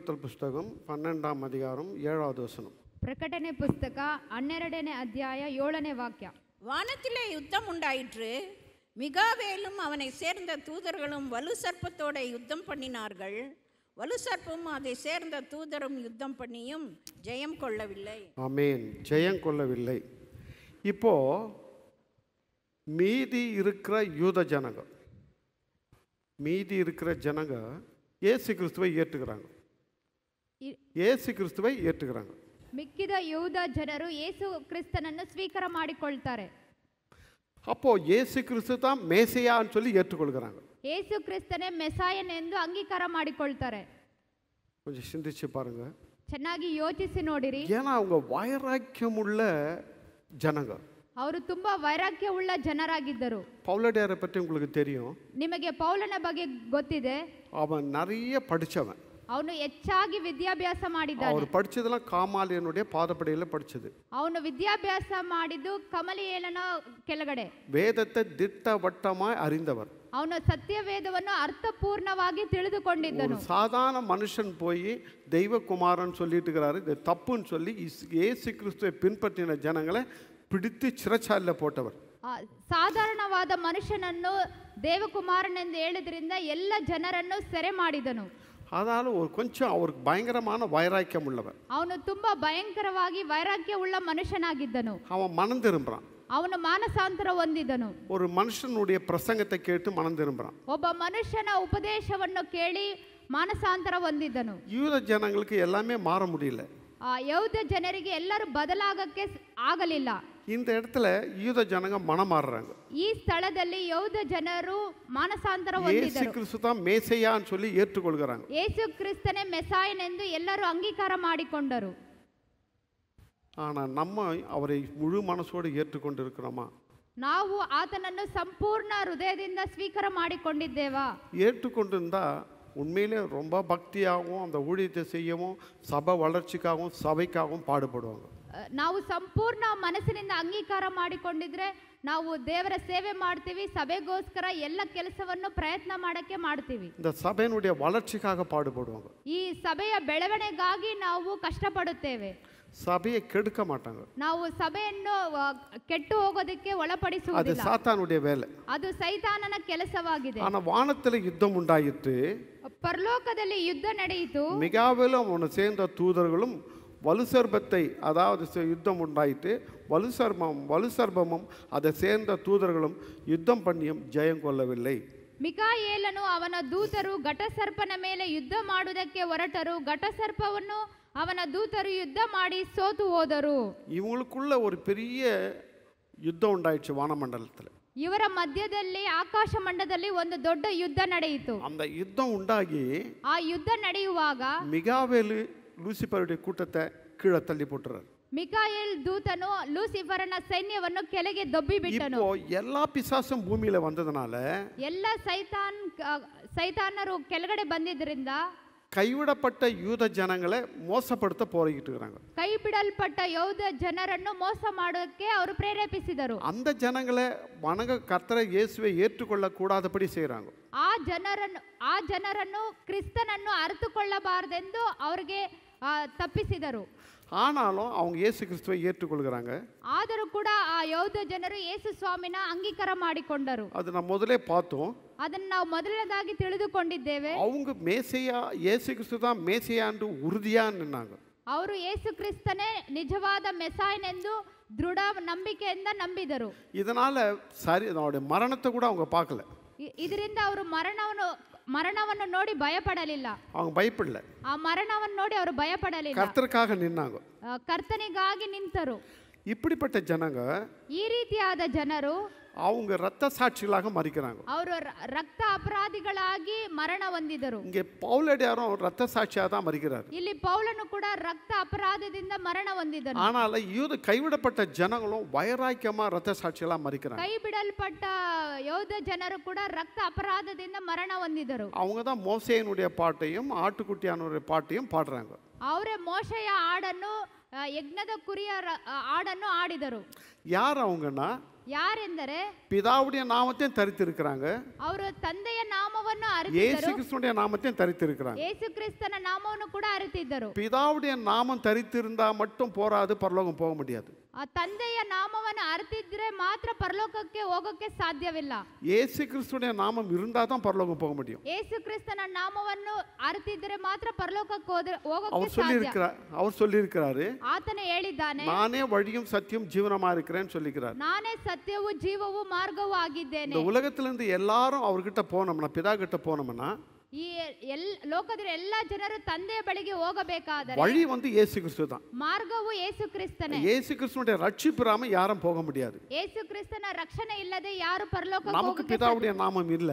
வெளிப்படுத்தல் புஸ்தகம் பன்னெண்டாம் அதிகாரம் ஏழாவது வசனம் ಪ್ರಕಟಣೆ ಪುಸ್ತಕ ಹನ್ನೆರಡನೇ ಅಧ್ಯಾಯ ಏಳನೇ ವಾಕ್ಯ வானத்திலே யுத்தம் உண்டாயிற்று மிகாவேலும் அவனை சேர்ந்த தூதர்களும் வலு சர்ப்பத்தோட யுத்தம் பண்ணினார்கள் வலு சர்ப்பமும் அதை சேர்ந்த தூதரும் யுத்தம் பண்ணியும் ஜெயம் கொள்ளவில்லை ஆமேன் ஜெயம் கொள்ளவில்லை இப்போ மீதி இருக்கிற யூத ஜனங்க மீதி இருக்கிற ஜனங்க இயேசு கிறிஸ்துவை ஏற்றுக்கிறாங்க ಇ- இயேசு கிறிஸ்துவை ஏற்றுக்கிறாங்க ಮಿಕ್ಕಿದ ಯೂದ ಜನರು ಯೇಸು ಕ್ರಿಸ್ತನನ್ನು ಸ್ವೀಕಾರ ಮಾಡಿಕೊಳ್ತಾರೆ அப்போ இயேசு கிறிஸ்து தான் மேசையான்னு சொல்லி ஏற்றுக்கொள்கிறாங்க ಯೇಸು ಕ್ರಿಸ್ತನೇ ಮೆಸಾಯನ್ ಎಂದು ಅಂಗೀಕಾರ ಮಾಡಿಕೊಳ್ತಾರೆ கொஞ்சம் சிந்திச்சு பாருங்க ಚೆನ್ನಾಗಿ ಯೋಚಿಸಿ ನೋಡಿರಿ ஏன்னா அவங்க வைராக்கியமுள்ள ஜனங்க ಅವರು ತುಂಬಾ ವೈರಾಗ್ಯವುಳ್ಳ ಜನರಾಗಿದ್ದರು பவுலடியாரை பற்றி உங்களுக்கு தெரியும் ನಿಮಗೆ ಪೌಲನ ಬಗ್ಗೆ ಗೊತ್ತಿದೆ அவன் நிறைய படித்தவன் ಅವನು ಹೆಚ್ಚಾಗಿ ವಿದ್ಯಾಭ್ಯಾಸ ಮಾಡಿದ್ದಾನೆ அவர் படிச்சதெல்லாம் காமாலியனுடைய பாதப்படியில் படிச்சது ಅವನು ವಿದ್ಯಾಭ್ಯಾಸ ಮಾಡಿದ್ದು ಕಮಲಿಯೇಲನ ಕೆಳಗಡೆ வேதத்தை திட்டவட்டமாய் அறிந்தவர் ಅವನು ಸತ್ಯವೇದವನ್ನು ಅರ್ಥಪೂರ್ಣವಾಗಿ ஒரு ತಿಳಿದುಕೊಂಡಿದ್ದನು சாதாரண மனுஷன் போய் தெய்வகுமாரன் சொல்லிட்டு இருக்கிறாரு இது தப்புன்னு சொல்லி இஸ்- இயேசு கிறிஸ்துவை பின்பற்றின ஜனங்களை பிடித்து சிறைச்சாலையில் போட்டவர் ಆ, ಸಾಧಾರಣವಾದ ಮನುಷ್ಯನನ್ನು ದೇವಕುಮಾರನೆಂದು ಹೇಳಿದ್ರಿಂದ ಎಲ್ಲ ಜನರನ್ನು ಸೆರೆ ಮಾಡಿದನು அதனால ஒரு கொஞ்சம் அவருக்கு பயங்கரமான வைராக்கியம் உள்ளவர் ಅವನು ತುಂಬಾ ಭಯಂಕರವಾಗಿ ವೈರಾಗ್ಯವುಳ್ಳ ಮನುಷ್ಯನಾಗಿದ್ದನು அவன் மனம் திரும்புறான் ಅವನು ಮಾನಸಾಂತರ ಹೊಂದಿದನು ஒரு மனுஷனுடைய பிரசங்கத்தை கேட்டு மனம் திரும்புறான் ಒಬ್ಬ ಮನುಷ್ಯನ ಉಪದೇಶವನ್ನು ಕೇಳಿ ಮಾನಸಾಂತರ ಹೊಂದಿದ್ದನು யூத ஜனங்களுக்கு எல்லாமே மாற முடியல ಆ ಯೌದ ಜನರಿಗೆ ಎಲ್ಲರೂ ಬದಲಾಗಕ್ಕೆ ಸ್- ಆಗಲಿಲ್ಲ இந்த இடத்துல யூத ஜனங்க மனம் மாறுறாங்க ಈ ಸ್ಥಳದಲ್ಲಿ ಯೌದ ಜನರು ಮಾನಸಾಂತರ இயேசு ಹೊಂದಿದರು கிறிஸ்து தான் மேசையான்னு சொல்லி ஏற்றுக்கொள்கிறாங்க ಯೇಸು ಕ್ರಿಸ್ತನೇ ಮೆಸಾಯನೆಂದು ಎಲ್ಲರೂ ಅಂಗೀಕಾರ ಮಾಡಿಕೊಂಡರು ஆனா நம்ம அவரை முழு மனசோடு ஏற்றுக்கொண்டு இருக்கிறோமா ನಾವು ಆತನನ್ನು ಸಂಪೂರ್ಣ ಹೃದಯದಿಂದ ಸ್ವೀಕಾರ ಮಾಡಿಕೊಂಡಿದ್ದೇವಾ ஏற்றுக்கொண்டிருந்தா உண்மையிலே ரொம்ப பக்தியாகவும் அந்த ஊழியத்தை செய்யவும் சபை வளர்ச்சிக்காகவும் சபைக்காகவும் பாடுபடுவாங்க ಅಹ್, ನಾವು ಸಂಪೂರ್ಣ ಮನಸ್ಸಿನಿಂದ ಅಂಗೀಕಾರ ಮಾಡಿಕೊಂಡಿದ್ರೆ ನಾವು ದೇವರ ಸೇವೆ ಮಾಡ್ತೀವಿ ಸಭೆಗೋಸ್ಕರ ಎಲ್ಲ ಕೆಲಸವನ್ನು ಪ್ರಯತ್ನ ಮಾಡಕ್ಕೆ ಮಾಡ್ತೀವಿ இந்த சபையினுடைய வளர்ச்சிக்காக பாடுபடுவாங்க ಈ ಸಭೆಯ ಬೆಳವಣಿಗಾಗಿ ನಾವು ಕಷ್ಟಪಡುತ್ತೇವೆ சபையை கெடுக்க மாட்டாங்க ನಾವು ಸಭೆಯನ್ನು ಅಹ್, ಕೆಟ್ಟು ಹೋಗೋದಕ್ಕೆ அது ಒಳಪಡಿಸುವುದಿಲ್ಲ சாத்தானுடைய வேலை ಅದು ಸೈತಾನನ ಕೆಲಸವಾಗಿದೆ ஆனா வானத்தில் யுத்தம் உண்டாயிற்று ಪರಲೋಕದಲ್ಲಿ ಯುದ್ಧ ನಡೆಯಿತು மிகாவிலும் அவனை சேர்ந்த தூதர்களும் வலுசர்பத்தை அதாவது ச- யுத்தம் உண்டாயிட்டு வலுசர்மம் வலுசர்பமும் அதை சேர்ந்த தூதர்களும் யுத்தம் பண்ணியும் ஜெயம் கொள்ளவில்லை ಮಿಕಾಯೇಲನು ಅವನ ದೂತರು ಘಟಸರ್ಪನ ಮೇಲೆ ಯುದ್ಧ ಮಾಡುವುದಕ್ಕೆ ಹೊರಟರು ಘಟಸರ್ಪವನ್ನು ಅವನ ದೂತರು ಯುದ್ಧ ಮಾಡಿ ಸೋತು ಹೋದರು இவங்களுக்குள்ள ஒரு பெரிய யுத்தம் உண்டாயிடுச்சு வானமண்டலத்தில் ಇವರ ಮಧ್ಯದಲ್ಲಿ ಆಕಾಶ ಮಂಡದಲ್ಲಿ ಒಂದು ದೊಡ್ಡ ಯುದ್ಧ ನಡೆಯಿತು அந்த யுத்தம் உண்டாகி ಆ ಯುದ್ಧ ನಡೆಯುವಾಗ மிகாவேலு லூசிபருடைய கூட்டத்தை கீழே தள்ளி போட்டுறாரு ಮಿಕಾಯೇಲ್ ದೂತನು ಲೂಸಿಫರನ ಸೈನ್ಯವನ್ನು ಕೆಳಗೆ ದೊಬ್ಬಿ ಬಿಟ್ಟನು இப்போ எல்லா பிசாசும் பூமியில வந்ததுனால ಎಲ್ಲ ಸೈತಾನ್ ಸೈತಾನರು ಕೆಳಗಡೆ ಬಂದಿದ್ರಿಂದ கைவிடப்பட்ட யூத ஜனங்களை மோசப்படுத்த போராடிட்டு இருக்கிறாங்க ಕೈ ಬಿಡಲ್ಪಟ್ಟ ಯೌದ ಜನರನ್ನು ಮೋಸ ಮಾಡೋಕ್ಕೆ ಅವರು ಪ್ರೇರೇಪಿಸಿದರು அந்த ஜனங்களை வணங்க கர்த்தரை இயேசுவை ஏற்றுக்கொள்ள கூடாதபடி செய்கிறாங்க ಆ ಜನರನ್ನು ಆ ಜನರನ್ನು ಕ್ರಿಸ್ತನನ್ನು ಅರಿತುಕೊಳ್ಳಬಾರದೆಂದು ಅವರಿಗೆ ಆ, ತಪ್ಪಿಸಿದರು ஆனாலும் அவங்க இயேசு கிறிஸ்துவை ஏற்றுக்கொள்கிறாங்க ಆದರೂ ಕೂಡ ಆ ಯೌದ ಜನರು ಯೇಸು ಸ್ವಾಮಿನ ಅಂಗೀಕಾರ ಮಾಡಿಕೊಂಡರು அது நம்ம முதலே பார்த்தோம் ಅದನ್ನು ನಾವು ಮೊದಲನೇದಾಗಿ ತಿಳಿದುಕೊಂಡಿದ್ದೇವೆ அவங்க மேசையா இயேசு கிறிஸ்து தான் மேசையான்னு உறுதியா நின்னாங்க ಅವರು ಯೇಸು ಕ್ರಿಸ್ತನೇ ನಿಜವಾದ ಮೆಸಾಯನೆಂದು ದೃಢ ನಂಬಿಕೆಯಿಂದ ನಂಬಿದರು இதனால சரி அவருடைய மரணத்தை கூட அவங்க பார்க்கல ಇ- ಇದರಿಂದ ಅವರು ಮರಣವನ್ನು ಮರಣವನ್ನು ನೋಡಿ ಭಯಪಡಲಿಲ್ಲ அவங்க பயப்படல ಆ ಮರಣವನ್ನು ನೋಡಿ ಅವರು ಭಯಪಡಲಿಲ್ಲ கர்த்தருக்காக நின்னாங்க ಆ, ಕರ್ತನಿಗಾಗಿ ನಿಂತರು இப்படிப்பட்ட ஜனங்க ಈ ರೀತಿಯಾದ ಜನರು அவங்க ரத்த சாட்சிகளாக மறிக்கிறாங்க ಅವರು ರ- ರಕ್ತ ಅಪರಾಧಿಗಳಾಗಿ ಮರಣ ಹೊಂದಿದರು இங்கே பவுலடியாரும் ரத்த சாட்சியாக தான் மறிக்கிறார் ಇಲ್ಲಿ ಪೌಲನು ಕೂಡ ರಕ್ತ ಅಪರಾಧದಿಂದ ಮರಣ ಹೊಂದಿದನು ஆனால் யூத கைவிடப்பட்ட ஜனங்களும் வைராக்கியமா ரத்த சாட்சிகளாக மறிக்கிறாங்க ಕೈ ಬಿಡಲ್ಪಟ್ಟ ಯೋಧ ಜನರು ಕೂಡ ರಕ್ತ ಅಪರಾಧದಿಂದ ಮರಣ ಹೊಂದಿದರು அவங்க தான் மோசேயனுடைய பாட்டையும் ஆட்டுக்குட்டியானுடைய பாட்டையும் பாடுறாங்க ಅವರೇ ಮೋಶೆಯ ಹಾಡನ್ನು ಆ, ಯಜ್ಞದ ಕುರಿಯ ರ- ಆ, ಹಾಡನ್ನು ಆಡಿದರು யார் அவங்கன்னா ಯಾರೆಂದರೆ பிதாவுடைய நாமத்தையும் தரித்திருக்கிறாங்க ಅವರು ತಂದೆಯ ನಾಮವನ್ನು இயேசு ಅರಿತಿದ್ದರು கிறிஸ்துடைய நாமத்தையும் தரித்திருக்கிறாங்க ಯೇಸು ಕ್ರಿಸ್ತನ ನಾಮವನ್ನು ಕೂಡ ಅರಿತಿದ್ದರು பிதாவுடைய நாமம் தரித்திருந்தா மட்டும் போராது பரலோகம் போக முடியாது ಆ ತಂದೆಯ ನಾಮವನ್ನು ಅರಿತಿದ್ರೆ ಮಾತ್ರ ಪರಲೋಕಕ್ಕೆ ಹೋಗೋಕೆ ಸಾಧ್ಯವಿಲ್ಲ இயேசு கிறிஸ்துடைய நாமம் இருந்தா தான் பரலோகம் போக முடியும் ಯೇಸು ಕ್ರಿಸ್ತನ ನಾಮವನ್ನು ಅರಿತಿದ್ರೆ ಮಾತ್ರ ಪರಲೋಕಕ್ಕೆ ಹೋದ್ರೆ ಹೋಗೋಕೆ அவர் ಸಾಧ್ಯ சொல்லியிருக்கிறார் அவர் சொல்லியிருக்கிறாரு ಆತನ ಹೇಳಿದ್ದಾನೆ நானே வழியும் சத்தியம் ஜீவனமா இருக்கிறேன்னு சொல்லிக்கிறார் ನಾನೇ ಸತ್ಯವೂ ಜೀವವೂ ಮಾರ್ಗವೂ ಆಗಿದ್ದೇನೆ இந்த உலகத்துல இருந்து எல்லாரும் அவர்கிட்ட போனோம்னா பிதா கிட்ட போனோம்னா ಈ ಎಲ್ ಲೋಕದ ಎಲ್ಲ ಜನರು ತಂದೆಯ ಬಳಿಗೆ ಹೋಗಬೇಕಾದರೆ வழி வந்து இயேசு கிறிஸ்து தான் ಮಾರ್ಗವು ಯೇಸು ಕ್ರಿಸ್ತನೇ இயேசு கிறிஸ்துடைய ரட்சிப்பிராம யாரும் போக முடியாது ಯೇಸು ಕ್ರಿಸ್ತನ ರಕ್ಷಣೆ ಇಲ್ಲದೆ ಯಾರು ಪರಲೋಕಕ್ಕೆ நமக்கு ಹೋಗಕ್ಕೆ பிதாவுடைய நாமம் இல்ல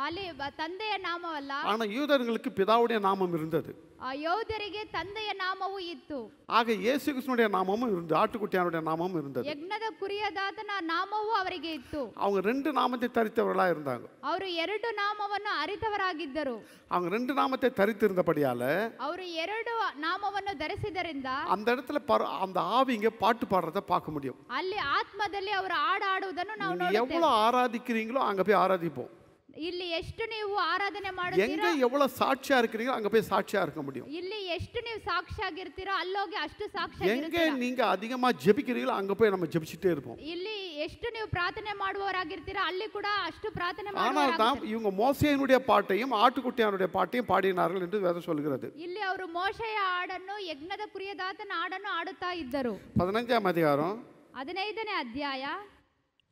ಅಲ್ಲಿ ಬ- ತಂದೆಯ ನಾಮವಲ್ಲ ஆனா யூதர்களுக்கு பிதாவுடைய நாமம் இருந்தது ಆ ಯೋಧರಿಗೆ ತಂದೆಯ ನಾಮವೂ ಇತ್ತು ஆக இயேசு கிறிஸ்துடைய நாமமும் இருந்தது ஆட்டுக்குட்டியானுடைய நாமமும் இருந்தது ಯಜ್ಞದ ಕುರಿಯದಾತನ ನಾಮವೂ ಅವರಿಗೆ ಇತ್ತು அவங்க ரெண்டு நாமத்தை தரித்தவர்களா இருந்தாங்க ಅವರು ಎರಡು ನಾಮವನ್ನು ಅರಿತವರಾಗಿದ್ದರು அவங்க ரெண்டு நாமத்தை தரித்திருந்தபடியால ಅವರು ಎರಡು ನಾಮವನ್ನು ಧರಿಸಿದರಿಂದ அந்த இடத்துல பர- அந்த ஆவிங்க பாட்டு பாடுறத பார்க்க முடியும் ಅಲ್ಲಿ ಆತ್ಮದಲ್ಲಿ ಅವರು ಹಾಡಾಡುವುದನ್ನು ನಾವು நீங்க ನೋಡುತ್ತೇವೆ எவ்வளவு ஆராதிக்கிறீங்களோ அங்க போய் ஆராதிப்போம் ಇಲ್ಲಿ ಎಷ್ಟು ನೀವು ಆರಾಧನೆ எங்க ಮಾಡುತ್ತೀರೋ எவ்வளவு சாட்சியா இருக்கிறீங்களோ அங்க போய் சாட்சியா இருக்க முடியும் ಇಲ್ಲಿ ಎಷ್ಟು ನೀವು ಸಾಕ್ಷಿಯಾಗಿರ್ತೀರೋ ಅಲ್ಲೋಗಿ ಅಷ್ಟು எங்க ಸಾಕ್ಷಿಯಾಗಿರ್ತೀರ நீங்க அதிகமா ஜெபிக்கிறீங்களோ அங்க போய் நம்ம ஜெபிச்சுட்டே இருப்போம் ಇಲ್ಲಿ ಎಷ್ಟು ನೀವು ಪ್ರಾರ್ಥನೆ ಮಾಡುವವರಾಗಿರ್ತೀರೋ ಅಲ್ಲಿ ಕೂಡ ಅಷ್ಟು ಪ್ರಾರ್ಥನೆ ஆனால் ಮಾಡುವವರಾಗಿರ್ತೀರ தான் இவங்க மோசையினுடைய பாட்டையும் ஆட்டுக்குட்டியானுடைய பாட்டையும் பாடினார்கள் என்று வேதம் சொல்கிறது ಇಲ್ಲಿ ಅವರು ಮೋಶೆಯ ಹಾಡನ್ನು ಯಜ್ಞದ ಕುರಿಯದಾತನ ಹಾಡನ್ನು ಹಾಡುತ್ತಾ ಇದ್ದರು பதினஞ்சாம் அதிகாரம் ಹದಿನೈದನೇ ಅಧ್ಯಾಯ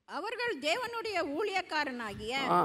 அவர்கள் தேவனுடைய ஊழியக்காரனாகிய ஆ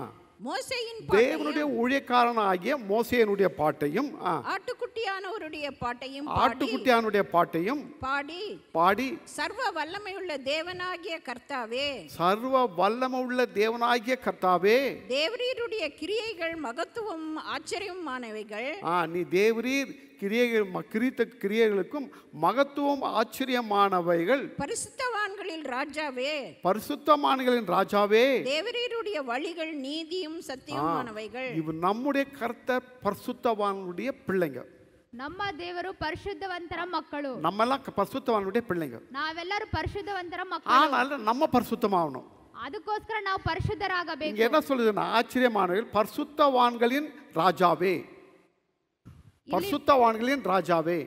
மோசையின் தேவனுடைய ஊழியக்காரனாகிய மோசையனுடைய பாட்டையும் ஆட்டுக்குட்டியானவருடைய பாட்டையும் பாடி ஆட்டுக்குட்டியானுடைய பாட்டையும் பாடி பாடி சர்வ வல்லமையுள்ள தேவனாகிய கர்த்தாவே. சர்வ வல்லமுள்ள தேவனாகிய கர்த்தாவே. தேவரீருடைய கிரியைகள் மகத்துவம் ஆச்சரியமானவைகள். நீ தேவரீர் கிரியைகள் ம- கிரித்த கிரியைகளுக்கும் மகத்துவம் ஆச்சரியமானவைகள் பரிசுத்தவான்களில் ராஜாவே பரிசுத்தமானங்களின் ராஜாவே தேவரீருடைய வழிகள் நீதியும் சத்தியமானவைகள் இவ் நம்முடைய கர்த்தர் பரிசுத்தவானுடைய பிள்ளைங்க ನಮ್ಮ ದೇವರು ಪರಿಶುದ್ಧವಂತರ ಮಕ್ಕಳು நம்மெல்லாம் க- பரிசுத்தவானுடைய பிள்ளைங்க ನಾವೆಲ್ಲರೂ ಪರಿಶುದ್ಧವಂತರ ಮಕ್ಕಳು ஆனால் நம்ம பரிசுத்தமாகணும் ಅದಕ್ಕೋಸ್ಕರ ನಾವು ಪರಿಶುದ್ಧರಾಗಬೇಕು இங்க என்ன சொல்லுதுன்னா ஆச்சரியமானவர்கள் பரிசுத்தவான்களின் ராஜாவே பரிசுத்தவான்களின் ராஜாவே.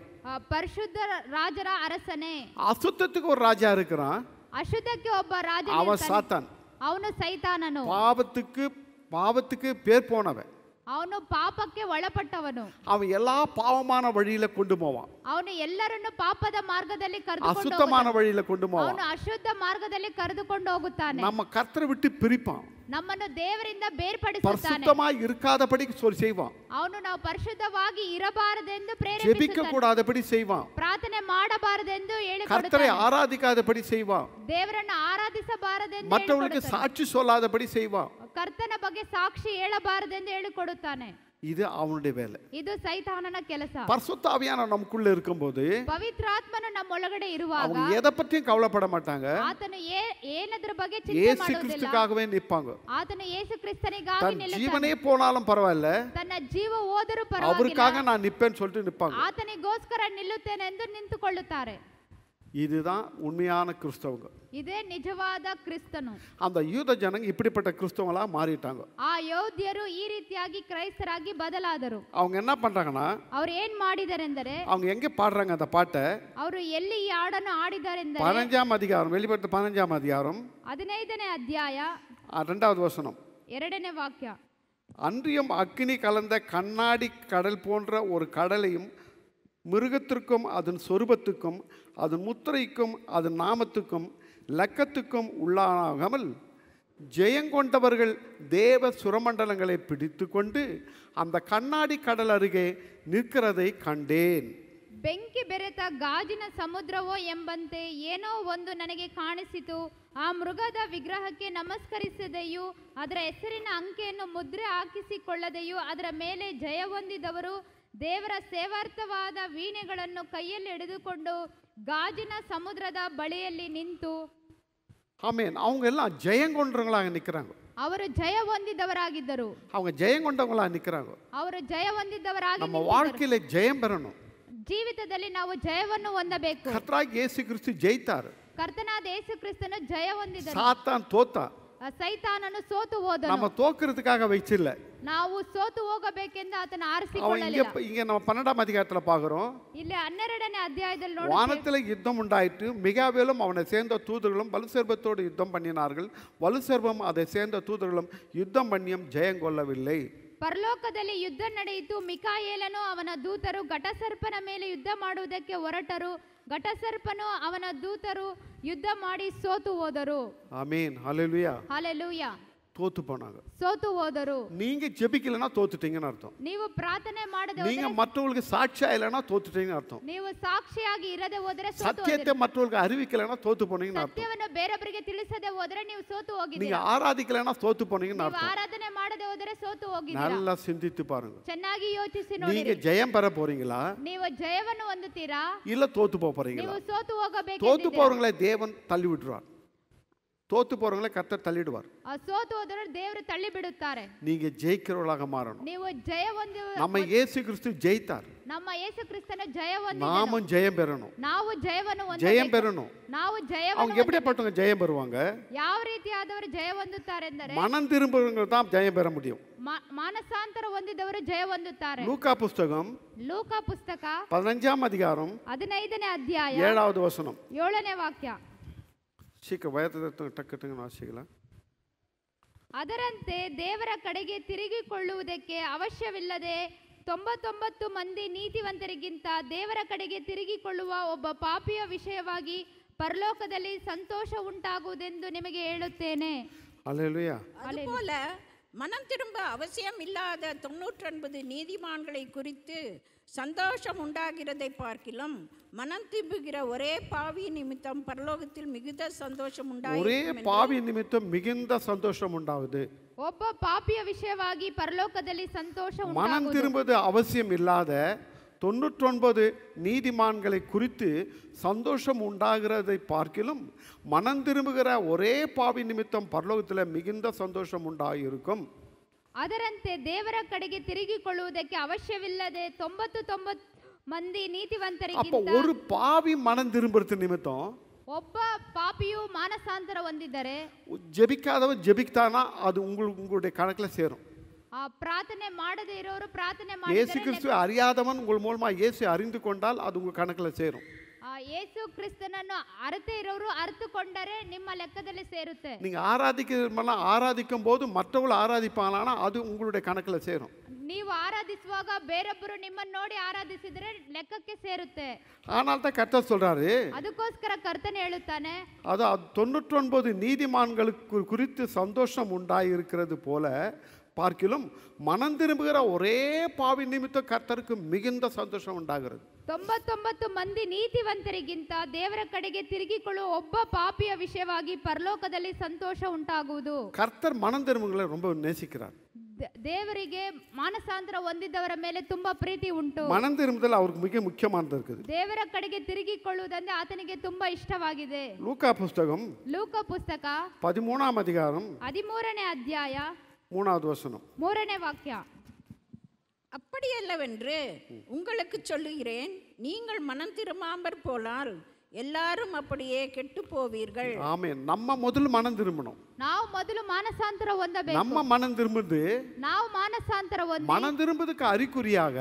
பரிசுத்த ராஜரா அரசனே. அசுத்தத்துக்கு ஒரு ராஜா இருக்கிறான். அசுத்தக்கு ஒப்ப ராஜா அவன் சாத்தான். அவனு சைத்தானனு பாவத்துக்கு பாவத்துக்கு பேர் போனவன். ಅವನು ಪಾಪಕ್ಕೆ ಒಳಪಟ್ಟವನು அவன் எல்லா பாவமான வழியில கொண்டு போவான் ಅವನು ಎಲ್ಲರನ್ನು ಪಾಪದ ಮಾರ್ಗದಲ್ಲಿ ಕರೆದುಕೊಂಡು அசுத்தமான வழியில கொண்டு போவான் ಅವನು ಅಶುದ್ಧ ಮಾರ್ಗದಲ್ಲಿ ಕರೆದುಕೊಂಡು ಹೋಗುತ್ತಾನೆ நம்ம கர்த்தரை விட்டு பிரிப்பான் ನಮ್ಮನ್ನು ದೇವರಿಂದ ಬೇರ್ಪಡಿಸುತ್ತಾನೆ பரிசுத்தமாய் இருக்காதபடி சொல் செய்வான் ಅವನು ನಾವು ಪರಿಶುದ್ಧವಾಗಿ ಇರಬಾರದೆಂದು ஜெபிக்க ಪ್ರೇರೇಪಿಸುತ್ತಾನೆ கூடாதபடி செய்வான் ಪ್ರಾರ್ಥನೆ ಮಾಡಬಾರದೆಂದು கர்த்தரை ಹೇಳಿಕೊಡುತ್ತಾನೆ ஆராதிக்காதபடி செய்வான் ದೇವರನ್ನು ಆರಾಧಿಸಬಾರದೆಂದು மற்றவர்களுக்கு ಹೇಳಿಕೊಡುತ್ತಾನೆ. சாட்சி சொல்லாதபடி செய்வான் ಕರ್ತನ ಬಗ್ಗೆ ಸಾಕ್ಷಿ ಹೇಳಬಾರದೆಂದು ಹೇಳಿಕೊಡುತ್ತಾನೆ இது அவனுடைய வேலை ಇದು ಸೈತಾನನ ಕೆಲಸ பரிசுத்தாவியான நமக்குள்ள இருக்கும்போது ಪವಿತ್ರಾತ್ಮನು ನಮ್ಮೊಳಗಡೆ ಇರುವಾಗ அவங்க எதை பத்தியும் கவலைப்பட மாட்டாங்க ಆತನು ಏ- ಏನದ್ರ ಬಗ್ಗೆ ಚಿಂತೆ ஏசு ಮಾಡುವುದಿಲ್ಲ கிறிஸ்துக்காகவே நிற்பாங்க ಆತನು ಯೇಸು ಕ್ರಿಸ್ತನಿಗಾಗಿ தன் ನಿಲ್ಲುತ್ತಾನೆ ஜீவனே போனாலும் பரவாயில்ல ತನ್ನ ಜೀವ ಹೋದರೂ ಪರವಾಗಿಲ್ಲ அவருக்காக நான் நிப்பேன்னு சொல்லிட்டு நிற்பாங்க ಆತನಿಗೋಸ್ಕರ ನಿಲ್ಲುತ್ತೇನೆ ಎಂದು ನಿಂತುಕೊಳ್ಳುತ್ತಾರೆ இதுதான் உண்மையான கிறிஸ்தவங்க ಇದೇ ನಿಜವಾದ ಕ್ರಿಸ್ತನು அந்த யூத ஜனங்க இப்படிப்பட்ட கிறிஸ்தவங்களா மாறிட்டாங்க ಆ ಯೋಧ್ಯರು ಈ ರೀತಿಯಾಗಿ ಕ್ರೈಸ್ತರಾಗಿ ಬದಲಾದರು அவங்க என்ன பண்றாங்கன்னா ಅವ್ರು ಏನ್ ಮಾಡಿದರೆಂದರೆ அவங்க எங்க பாடுறாங்க அந்த பாட்டை ಅವರು ಎಲ್ಲಿ ಈ ಹಾಡನ್ನು ಆಡಿದರೆಂದರೆ பதினஞ்சாம் அதிகாரம் வெளிப்படுத்த பதினஞ்சாம் அதிகாரம் ಹದಿನೈದನೇ ಅಧ್ಯಾಯ ஆ, ரெண்டாவது வசனம் ಎರಡನೇ ವಾಕ್ಯ அன்றியும் அக்கினி கலந்த கண்ணாடி கடல் போன்ற ஒரு கடலையும் மிருகத்திற்கும் அதன் சொரூபத்துக்கும் அதன் முத்திரைக்கும் அதன் நாமத்துக்கும் லக்கத்துக்கும் உள்ளாகாமல் ஜெயங்கொண்டவர்கள் தேவ சுரமண்டலங்களை பிடித்து கொண்டு அந்த கண்ணாடி கடல் அருகே நிற்கிறதை கண்டேன் ಬೆಂಕಿ ಬೆರೆತ ಗಾಜಿನ ಸಮುದ್ರವೋ ಎಂಬಂತೆ ಏನೋ ಒಂದು ನನಗೆ ಕಾಣಿಸಿತು ಆ ಮೃಗದ ವಿಗ್ರಹಕ್ಕೆ ನಮಸ್ಕರಿಸದೆಯೂ ಅದರ ಹೆಸರಿನ ಅಂಕೆಯನ್ನು ಮುದ್ರೆ ಹಾಕಿಸಿಕೊಳ್ಳದೆಯೂ ಅದರ ಮೇಲೆ ಜಯ ಹೊಂದಿದವರು ದೇವರ ಸೇವಾರ್ಥವಾದ ವೀಣೆಗಳನ್ನು ಕೈಯಲ್ಲಿ ಹಿಡಿದುಕೊಂಡು ಗಾಜಿನ ಸಮುದ್ರದ ಬಳಿಯಲ್ಲಿ ನಿಂತು ஆமேன் அவங்க எல்லாம் ஜெயங்கொண்டவங்களாக நிற்கிறாங்க ಅವರು ಜಯ ಹೊಂದಿದವರಾಗಿದ್ದರು அவங்க ஜெயங்கொண்டவங்களாக நிற்கிறாங்க ಅವರು ಜಯ ಹೊಂದಿದ್ದವರಾಗಿ நம்ம ನಿಂತಿದ್ದರು. வாழ்க்கையில ஜெயம் பெறணும் ಜೀವಿತದಲ್ಲಿ ನಾವು ಜಯವನ್ನು ಹೊಂದಬೇಕು கர்த்தராகிய இயேசு கிறிஸ்து ஜெயித்தார் ಕರ್ತನಾದ ಯೇಸು ಕ್ರಿಸ್ತನು ಜಯ ಹೊಂದಿದನು சாத்தான் தோத்தா ಆ ಸೈತಾನನು ಸೋತು ಹೋದನು நம்ம தோக்கிறதுக்காக வச்சில்ல ನಾವು ಸೋತು ಹೋಗಬೇಕೆಂದು ಆತನ அவன் இங்க ಆರಿಸಿಕೊಳ್ಳಲಿಲ್ಲ இங்க நம்ம பன்னெண்டாம் அதிகாரத்துல பாக்குறோம் ಇಲ್ಲಿ ಹನ್ನೆರಡನೇ ಅಧ್ಯಾಯದಲ್ಲಿ ನೋಡಿ வானத்துல யுத்தம் உண்டாயிற்று மிகாவேலும் அவனை சேர்ந்த தூதர்களும் வலுசர்பத்தோடு யுத்தம் பண்ணினார்கள் வலுசர்பம் அதை சேர்ந்த தூதர்களும் யுத்தம் பண்ணியும் ஜெயம் கொள்ளவில்லை ಪರಲೋಕದಲ್ಲಿ ಯುದ್ಧ ನಡೆಯಿತು ಮಿಕಾಯೇಲನು ಅವನ ದೂತರು ಘಟಸರ್ಪನ ಮೇಲೆ ಯುದ್ಧ ಮಾಡುವುದಕ್ಕೆ ಹೊರಟರು ಘಟಸರ್ಪನು ಅವನ ದೂತರು ಯುದ್ಧ ಮಾಡಿ ಸೋತು ಹೋದರು ಆಮೇನ್ ಹalleluya ಹalleluya தோத்து போனாங்க ಸೋತು ಹೋದರು நீங்க ஜெபிக்கலைன்னா தோத்துட்டீங்கன்னு அர்த்தம் ನೀವು ಪ್ರಾರ್ಥನೆ ಮಾಡದೆ நீங்க ಹೋದರೆ மற்றவங்களுக்கு சாட்சியா இல்லைன்னா தோத்துட்டீங்கன்னு அர்த்தம் ನೀವು ಸಾಕ್ಷಿಯಾಗಿ ಇರದೆ ಹೋದರೆ ಸೋತು சத்தியத்தை மற்றவங்களுக்கு அறிவிக்கலைன்னா தோத்து போனீங்கன்னு அர்த்தம் ಸತ್ಯವನ್ನು ಬೇರೊಬ್ಬರಿಗೆ ತಿಳಿಸದೆ ಹೋದರೆ ನೀವು ಸೋತು நீங்க ಹೋಗಿದ್ದೀರಾ ஆராதிக்கலைன்னா தோத்து போனீங்கன்னு ನೀವು அர்த்தம் ಆರಾಧನೆ ಮಾಡದೆ ಹೋದರೆ ಸೋತು ಹೋಗಿದ್ದೀರಾ நல்லா சிந்தித்து பாருங்க ಚೆನ್ನಾಗಿ ಯೋಚಿಸಿ நீங்க ನೋಡಿ ஜெயம் பெற போறீங்களா ನೀವು ಜಯವನ್ನು ಹೊಂದುತ್ತೀರಾ இல்ல தோத்து போக போறீங்களா ನೀವು ಸೋತು ಹೋಗಬೇಕು தோத்து போறவங்களை தேவன் தள்ளி விட்டுருவார் தோத்து போறவங்களை கர்த்தர் தள்ளிடுவார் ಸೋತು ಹೋದರೆ ದೇವರು ತಳ್ಳಿ ಬಿಡುತ್ತಾರೆ நீங்க ஜெயிக்கிறவர்களாக மாறணும் ನೀವು ಜಯ ಹೊಂದು நம்ம இயேசு கிறிஸ்து ஜெயித்தார் ನಮ್ಮ ಯೇಸು ಕ್ರಿಸ್ತನ ಜಯ ಹೊಂದಿ நாமும் ஜெயம் பெறணும் ನಾವು ಜಯವನ್ನು ஜெயம் ಹೊಂದಬೇಕು பெறணும் ನಾವು அவங்க ಜಯವನ್ನು எப்படிப்பட்டவங்க ஜெயம் பெறுவாங்க ಯಾವ ರೀತಿಯಾದವರು ಜಯ ಹೊಂದುತ್ತಾರೆ ಎಂದರೆ மனம் திரும்புறவங்க தான் ஜெயம் பெற முடியும் ಮಾ- ಮಾನಸಾಂತರ ಹೊಂದಿದವರು ಜಯ ಹೊಂದುತ್ತಾರೆ லூக்கா புஸ்தகம் ಲೂಕ ಪುಸ್ತಕ பதினஞ்சாம் அதிகாரம் ಹದಿನೈದನೇ ಅಧ್ಯಾಯ ஏழாவது வசனம் ಏಳನೇ ವಾಕ್ಯ சீக்கிரம் வயத்தை டக்குன்னு வாசிக்கலாம் ಅದರಂತೆ ದೇವರ ಕಡೆಗೆ ತಿರುಗಿಕೊಳ್ಳುವುದಕ್ಕೆ ಅವಶ್ಯವಿಲ್ಲದೆ ತೊಂಬತ್ತೊಂಬತ್ತು ಮಂದಿ ನೀತಿವಂತರಿಗಿಂತ ದೇವರ ಕಡೆಗೆ ತಿರುಗಿಕೊಳ್ಳುವ ಒಬ್ಬ ಪಾಪಿಯ ವಿಷಯವಾಗಿ ಪರಲೋಕದಲ್ಲಿ ಸಂತೋಷ ಉಂಟಾಗುವುದೆಂದು ನಿಮಗೆ ಹೇಳುತ್ತೇನೆ அல்லேலூயா அதுபோல மனம் திரும்ப அவசியம் இல்லாத தொண்ணூற்றொன்பது நீதிமான்களை குறித்து சந்தோஷம் உண்டாகிறதை பார்க்கிலும் மனம் திரும்புகிற ஒரே பாவி நிமித்தம் பரலோகத்தில் மிகுந்த சந்தோஷம் ஒரே உண்டாயிருக்கும் பாவி நிமித்தம் மிகுந்த சந்தோஷம் உண்டாகுது ಒಬ್ಬ ಪಾಪಿಯ ವಿಷಯವಾಗಿ ಪರಲೋಕದಲ್ಲಿ ಸಂತೋಷ மனம் ಉಂಟಾಗುವುದು திரும்புவது அவசியம் இல்லாத தொண்ணூற்றொன்பது நீதிமான்களை குறித்து சந்தோஷம் உண்டாகிறதை பார்க்கிலும் மனம் திரும்புகிற ஒரே பாவி நிமித்தம் பரலோகத்தில் மிகுந்த சந்தோஷம் உண்டாயிருக்கும் ಅದರಂತೆ ದೇವರ ಕಡೆಗೆ ತಿರುಗಿಕೊಳ್ಳುವುದಕ್ಕೆ ಅವಶ್ಯವಿಲ್ಲದೆ ತೊಂಬತ್ತು ತೊಂಬತ್ತು ಮಂದಿ அப்போ ನೀತಿವಂತರಿಗಿಂತ ஒரு பாவி மனம் திரும்புறது நிமித்தம் ಒಬ್ಬ ಪಾಪಿಯು ಮಾನಸಾಂತರ ಹೊಂದಿದ್ದರೆ ஜெபிக்காதவன் ஜெபித்தானா அது உங்களுக்கு உங்களுடைய கணக்கில் சேரும் ಆ ಪ್ರಾರ್ಥನೆ ಮಾಡದೇ ಇರೋರು ಪ್ರಾರ್ಥನೆ இயேசு ಮಾಡಿದರೆ கிறிஸ்துவை அறியாதவன் உங்கள் மூலமா இயேசு அறிந்து கொண்டால் அது உங்கள் கணக்கில் சேரும் ಆ ಯೇಸು ಕ್ರಿಸ್ತನನ್ನು ಅರತೆ ಇರೋರು ಅರ್ಥಕೊಂಡರೆ ನಿಮ್ಮ ಲೆಕ್ಕದಲ್ಲಿ ಸೇರುತ್ತೆ நீங்க ஆராதிக்கிறமெல்லாம் ஆராதிக்கும் போது மற்றவர்கள் ஆராதிப்பாங்கன்னா அது உங்களுடைய கணக்கில் சேரும் ನೀವು ಆರಾಧಿಸುವಾಗ ಬೇರೊಬ್ಬರು ನಿಮ್ಮನ್ನು ನೋಡಿ ಆರಾಧಿಸಿದರೆ ಲೆಕ್ಕಕ್ಕೆ ಸೇರುತ್ತೆ ஆனால் தான் கர்த்தர் சொல்றாரு ಅದಕ್ಕೋಸ್ಕರ ಕರ್ತನೆ ಹೇಳುತ್ತಾನೆ அது தொண்ணூற்றொன்பது நீதிமான்களுக்கு குறித்து சந்தோஷம் உண்டாயிருக்கிறது போல பார்க்கிலும் மனம் திரும்புகிற ஒரே பாவி நிமித்தம் கர்த்தருக்கு மிகுந்த சந்தோஷம் உண்டாகிறது ತೊಂಬತ್ತೊಂಬತ್ತು ಮಂದಿ ನೀತಿವಂತರಿಗಿಂತ ದೇವರ ಕಡೆಗೆ ತಿರುಗಿಕೊಳ್ಳುವ ಒಬ್ಬ ಪಾಪಿಯ ವಿಷಯವಾಗಿ ಪರಲೋಕದಲ್ಲಿ ಸಂತೋಷ ಉಂಟಾಗುವುದು கர்த்தர் மனம் திரும்புகளை ரொம்ப நேசிக்கிறார் ದ- ದೇವರಿಗೆ ಮಾನಸಾಂತರ ಹೊಂದಿದ್ದವರ ಮೇಲೆ ತುಂಬಾ ಪ್ರೀತಿ ಉಂಟು மனம் திரும்புதல் அவருக்கு மிக முக்கியமானது இருக்குது ದೇವರ ಕಡೆಗೆ ತಿರುಗಿಕೊಳ್ಳುವುದಂದ್ರೆ ಆತನಿಗೆ ತುಂಬಾ ಇಷ್ಟವಾಗಿದೆ லூக்கா புஸ்தகம் ಲೂಕ ಪುಸ್ತಕ பதிமூணாம் அதிகாரம் ಹದಿಮೂರನೇ ಅಧ್ಯಾಯ மூணாவது வசனம் ಮೂರನೇ ವಾಕ್ಯ அப்படியல்லவென்று உங்களுக்கு சொல்லுகிறேன் நீங்கள் மனம் திரும்பாமற் போனால் எல்லாரும் அப்படியே கெட்டு போவீர்கள் ஆமென் நம்ம முதல்ல மனம் திரும்பணும் ನಾವು ಮೊದಲು ಮಾನಸಾಂತರ ಹೊಂದಬೇಕು நம்ம மனம் திரும்புது ನಾವು ಮಾನಸಾಂತರ ಹೊಂದಿ மனம் திரும்புறதுக்கு அறிகுறியாக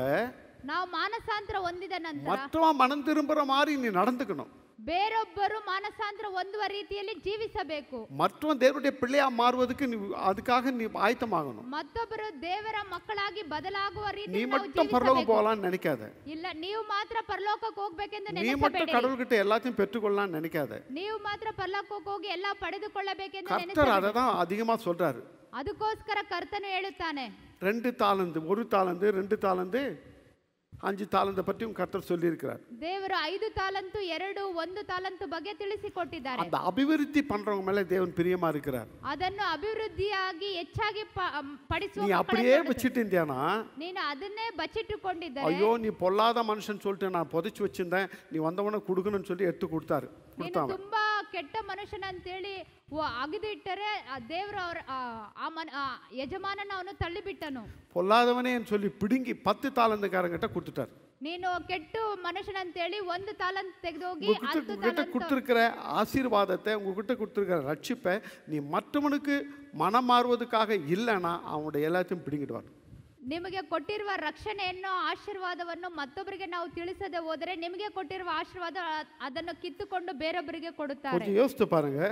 ನಾವು ಮಾನಸಾಂತರ ಹೊಂದಿದ ನಂತರ மற்றவன் மனம் திரும்புற மாதிரி நீ நடந்துக்கணும் ಬೇರೊಬ್ಬರು ಮಾನಸಾಂತರ ಹೊಂದುವ ರೀತಿಯಲ್ಲಿ ಜೀವಿಸಬೇಕು மற்றவன் தேவனுடைய பிள்ளையா மாறுவதற்கு நீ அதுக்காக நீ ஆயத்தமாகணும் ಮತ್ತೊಬ್ಬರು ದೇವರ ಮಕ್ಕಳಾಗಿ ಬದಲಾಗುವ நீ ರೀತಿ ನಾವು மட்டும் பரலோகம் ಜೀವಿಸಬೇಕು போகலான்னு நினைக்காத ಇಲ್ಲ ನೀವು ಮಾತ್ರ ಪರಲೋಕಕ್ಕೆ ಹೋಗ್ಬೇಕೆಂದು நீ மட்டும் ನೆನೆಸಬೇಡಿ கடவுள்கிட்ட எல்லாத்தையும் பெற்றுக்கொள்ளலாம்னு நினைக்காத ನೀವು ಮಾತ್ರ ಪರಲೋಕಕ್ಕೆ ಹೋಗಿ ಎಲ್ಲ ಪಡೆದುಕೊಳ್ಳಬೇಕೆಂದು கர்த்தர் ನೆನೆಸಬೇಡಿ அதை தான் அதிகமா சொல்றாரு ಅದಕ್ಕೋಸ್ಕರ ಕರ್ತನು ಹೇಳುತ್ತಾನೆ ரெண்டு தாளந்து ஒரு தாளந்து ரெண்டு தாளந்து அஞ்சு தாளந்தை பற்றியும் கர்த்தர் சொல்லியிருக்கிறார் ದೇವರು ಐದು ತಾಲಂತು ಎರಡು ಒಂದು ತಾಲಂತು ಬಗ್ಗೆ ತಿಳಿಸಿಕೊಟ್ಟಿದ್ದಾರೆ அந்த அபிவிருத்தி பண்றவங்க மேல தேவன் பிரியமா இருக்கிறார் ಅದನ್ನು ಅಭಿವೃದ್ಧಿಯಾಗಿ ಹೆಚ್ಚಾಗಿ ಪ- ಅಮ್, ಪಡಿಸುವ நீ ಮಕ್ಕಳನ್ನು அப்படியே ನೋಡುತ್ತೆ. வச்சுட்டு இருந்தியானா ನೀನು ಅದನ್ನೇ ಬಚ್ಚಿಟ್ಟುಕೊಂಡಿದ್ದರೆ ஐயோ நீ பொல்லாத மனுஷன் சொல்லிட்டு நான் புதைச்சு வச்சிருந்தேன் நீ வந்தவன கொடுக்கணும்னு சொல்லி எடுத்து கொடுத்தாரு ನೀನು கொடுத்தாங்க ತುಂಬಾ ಕೆಟ್ಟ ಮನುಷ್ಯನ ಅಂತೇಳಿ ಅಗದಿಟ್ಟರೆ ದೇವರು ಅವ್ರ ಆ- ಆ ಮನ ಆ ಯಜಮಾನನ ಅವನು ತಳ್ಳಿಬಿಟ್ಟನು பொல்லாதவனே சொல்லி பிடுங்கி பத்து தாளந்துக்காரங்கிட்ட கொடுத்துட்டார் ನೀನು ಕೆಟ್ಟು ಮನುಷ್ಯನಂತೇಳಿ ಒಂದು ತಾಲಂತ್ ತೆಗೆದೋಗಿ உங்ககிட்ட ಹತ್ತು உங்ககிட்ட ತಾಲಂತು கொடுத்துருக்கிற ஆசீர்வாதத்தை உங்ககிட்ட கொடுத்துருக்கிற ரட்சிப்பை நீ மற்றவனுக்கு மனம் மாறுவதற்காக இல்லைன்னா அவனுடைய எல்லாத்தையும் பிடிங்கிட்டு வரும் ನಿಮಗೆ ಕೊಟ್ಟಿರುವ ರಕ್ಷಣೆಯನ್ನು ಆಶೀರ್ವಾದವನ್ನು ಮತ್ತೊಬ್ಬರಿಗೆ ನಾವು ತಿಳಿಸದೆ ಹೋದರೆ ನಿಮಗೆ ಕೊಟ್ಟಿರುವ ಆಶೀರ್ವಾದ ಅ- ಅದನ್ನು ಕಿತ್ತುಕೊಂಡು ಬೇರೊಬ್ಬರಿಗೆ ಕೊಡುತ್ತಾರೆ கொஞ்சம் யோசித்து பாருங்க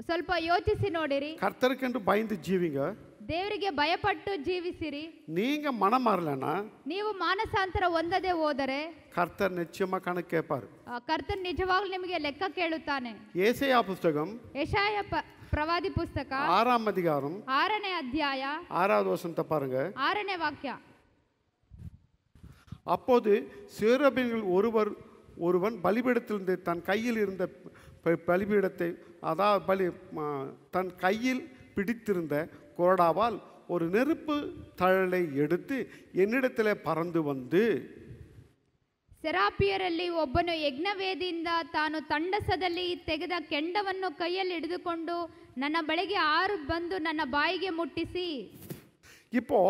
ಸ್ವಲ್ಪ ಯೋಚಿಸಿ ನೋಡಿರಿ கர்த்தருக்கென்று பயந்து ஜீவிங்க ದೇವರಿಗೆ ಭಯಪಟ್ಟು ಜೀವಿಸಿರಿ நீங்க மனம் மாறலைன்னா ನೀವು ಮಾನಸಾಂತರ ಹೊಂದದೆ ಹೋದರೆ கர்த்தர் நிச்சயமா கணக்கு கேட்பார் ಆ, ಕರ್ತನ್ ನಿಜವಾಗ್ಲೂ ನಿಮಗೆ ಲೆಕ್ಕ ಕೇಳುತ್ತಾನೆ ஏசையா புஸ்தகம் ಯಶಾಯ ಪ- ಪ್ರವಾದಿ ಪುಸ್ತಕ ஆறாம் அதிகாரம் ಆರನೇ ಅಧ್ಯಾಯ ஆறாவது வசனத்தை பாருங்க ಆರನೇ ವಾಕ್ಯ அப்போது சேரபீன்கள் ஒருவர் ஒருவன் பலிபீடத்திலிருந்து தன் கையில் இருந்த ப- பலிபீடத்தை அதாவது பலி ம- தன் கையில் பிடித்திருந்த கொரடாவால் ஒரு நெருப்பு தழலை எடுத்து என்னிடத்தில் பறந்து வந்து ಸೆರಾಪಿಯರಲ್ಲಿ ಒಬ್ಬನು ಯಜ್ಞವೇದಿಯಿಂದ ತಾನು ತಂಡಸದಲ್ಲಿ ತೆಗೆದ ಕೆಂಡವನ್ನು ಕೈಯಲ್ಲಿ ಹಿಡಿದುಕೊಂಡು ನನ್ನ ಬಳಿಗೆ ಆರು ಬಂದು ನನ್ನ ಬಾಯಿಗೆ ಮುಟ್ಟಿಸಿ இப்போ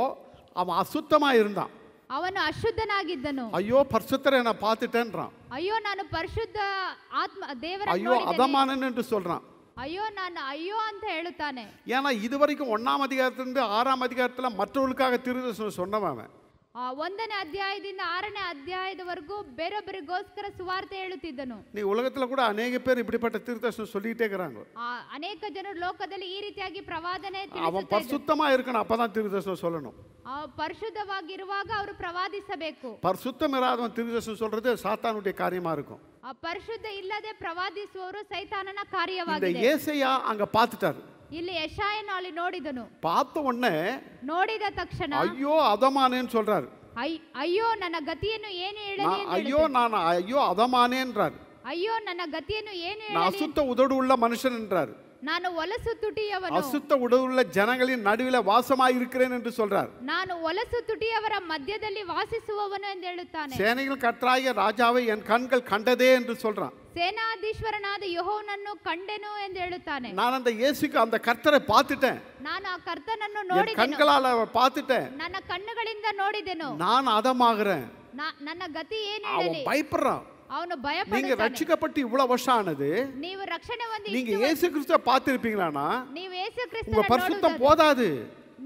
அவன் அசுத்தமா இருந்தான் ಅವನು ಅಶುದ್ಧನಾಗಿದ್ದನು ஐயோ பரிசுத்தரை நான் பார்த்துட்டேன்றான் ಅಯ್ಯೋ ನಾನು ಪರಿಶುದ್ಧ ಆತ್ಮ ದೇವರ ஐயோ அதமானன் என்று சொல்றான் ಅಯ್ಯೋ ನಾನು ಅಯ್ಯೋ ಅಂತ ಹೇಳುತ್ತಾನೆ ஏன்னா இது வரைக்கும் ஒன்றாம் அதிகாரத்திலிருந்து ஆறாம் அதிகாரத்தில் மற்றவர்களுக்காக திருதர்சனம் சொன்னவன் அவன் ಆ, ಒಂದನೇ ಅಧ್ಯಾಯದಿಂದ ಆರನೇ ಅಧ್ಯಾಯದವರೆಗೂ ಬೇರೊಬ್ಬರಿಗೋಸ್ಕರ ಸುವಾರ್ತೆ ಹೇಳುತ್ತಿದ್ದನು நீ உலகத்தில் கூட அநேக பேர் இப்படிப்பட்ட திருதர்சனம் சொல்லிக்கிட்டே இருக்கிறாங்க ಆ, ಅನೇಕ ಜನರು ಲೋಕದಲ್ಲಿ ಈ ರೀತಿಯಾಗಿ ಪ್ರವಾದನೆ அவன் ತಿಳಿಸುತ್ತಾ ಇದ್ದಾರೆ. பரிசுத்தமாக இருக்கணும் அப்போ தான் திருதர்சனம் சொல்லணும் ಆ, ಪರಿಶುದ್ಧವಾಗಿರುವಾಗ ಅವರು ಪ್ರವಾದಿಸಬೇಕು பரிசுத்தம் இராதவன் திருதர்சனம் சொல்றது சாத்தானுடைய காரியமா இருக்கும் ಆ ಪರಿಶುದ್ಧ ಇಲ್ಲದೆ ಪ್ರವಾದಿಸುವವರು ಸೈತಾನನ இந்த ಕಾರ್ಯವಾಗಿದೆ ஏசையா அங்க பார்த்துட்டாரு ಇಲ್ಲಿ ಯಶಾಯನು ಅಲ್ಲಿ ನೋಡಿದನು பார்த்த உடனே ನೋಡಿದ ತಕ್ಷಣ ஐயோ அதமானேன்னு சொல்றாரு ಅಯ್- ಅಯ್ಯೋ ನನ್ನ ಗತಿಯನ್ನು ಏನು ಹೇಳಲಿ நான் ಎಂದು ஐயோ நான் ஐயோ அதமானேன்றார் ಅಯ್ಯೋ ನನ್ನ ಗತಿಯನ್ನು ಏನು நான் ಹೇಳಲಿ அசுத்த உதடு உள்ள மனுஷன் என்றார் ನಾನು ಹೊಲಸು ತುಟಿಯವನು அசுத்த உடல் உள்ள ஜனங்களின் நடுவில் வாசமாய் இருக்கிறேன் என்று சொல்றார் ನಾನು ಹೊಲಸು ತುಟಿಯವರ ಮಧ್ಯದಲ್ಲಿ ವಾಸಿಸುವವನು ಎಂದು ಹೇಳುತ್ತಾನೆ சேனைகள் கற்றாய ராஜாவை என் கண்கள் கண்டதே என்று சொல்றான் ಸೇನಾಧೀಶ್ವರನಾದ ಯಹೋವನನ್ನು ಕಂಡೆನು ಎಂದು ಹೇಳುತ್ತಾನೆ நான் அந்த இயேசுக்கு அந்த கர்த்தரை பார்த்துட்டேன் ನಾನು ಆ ಕರ್ತನನ್ನು என் ನೋಡಿದೆನು கண்களால் அவரை பார்த்துட்டேன் ನನ್ನ ಕಣ್ಣುಗಳಿಂದ ನೋಡಿದೆನು நான் அதமாகிறேன் ನಾ- ನನ್ನ ಗತಿ ಏನು அவன் ಹೇಳಲಿ பயப்படுறான் ಅವನು நீங்க ಭಯಪಡುತ್ತಾನೆ ரட்சிக்கப்பட்டு இவ்வளவு வருஷம் ஆனது ನೀವು ರಕ್ಷಣೆ ಹೊಂದಿ நீங்க ಇಷ್ಟು இயேசு கிறிஸ்துவ பார்த்திருப்பீங்களானா ನೀವು ಯೇಸು உங்க ಕ್ರಿಸ್ತನ பரிசுத்தம் போதாது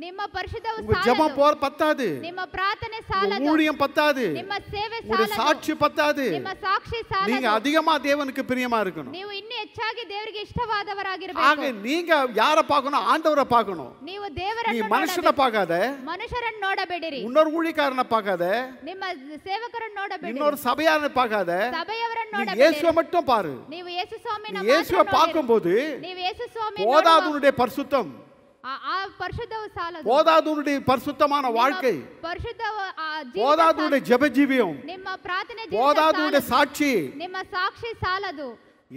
ನಿಮ್ಮ ಪರಿಶುದ್ಧವು உங்க ஜெபம் ಸಾಲದು போ பத்தாது ನಿಮ್ಮ ಪ್ರಾರ್ಥನೆ உங்க ಸಾಲದು ஊழியம் பத்தாது ನಿಮ್ಮ ಸೇವೆ உங்களுடைய ಸಾಲದು சாட்சி பத்தாது ನಿಮ್ಮ ಸಾಕ್ಷಿ நீங்க ಸಾಲದು அதிகமா தேவனுக்கு பிரியமா இருக்கணும் ನೀವು ಇನ್ನೂ ಹೆಚ್ಚಾಗಿ ದೇವರಿಗೆ ஆக ಇಷ್ಟವಾದವರಾಗಿರಬೇಕು நீங்க யார பார்க்கணும் ஆண்டவரை பார்க்கணும் ನೀವು நீ ದೇವರನ್ನು மனுஷனை ನೋಡಬೇಕು. பார்க்காத ಮನುಷ್ಯರನ್ನು ನೋಡಬೇಡಿರಿ இன்னொரு ஊழியக்காரனை பார்க்காத ನಿಮ್ಮ ಸೇವಕರನ್ನು ನೋಡಬೇಡಿ இன்னொரு சபையாரனை பார்க்காத ಸಭೆಯವರನ್ನು நீ ನೋಡಬೇಡಿ இயேசுவை மட்டும் பாரு ನೀವು ಯೇಸು ಸ್ವಾಮಿನ நீ ಮಾತ್ರ இயேசுவை ನೋಡಿರಿ. பார்க்கும்போது ನೀವು ಯೇಸು ಸ್ವಾಮಿ போதாது உன்னுடைய பரிசுத்தம் ಆ ಪರಿಶುದ್ಧವು ಸಾಲದು போதாது உன்னுடைய பரிசுத்தமான வாழ்க்கை ಪರಿಶುದ್ಧ ಆ ಜೀವಿತ போதாது ಸಾ- உன்னுடைய ஜெப ஜீவியம் ನಿಮ್ಮ ಪ್ರಾರ್ಥನೆ ಜೀವಿತ போதாது உன்னுடைய ಸಾಲದು. சாட்சி ನಿಮ್ಮ ಸಾಕ್ಷಿ ಸಾಲದು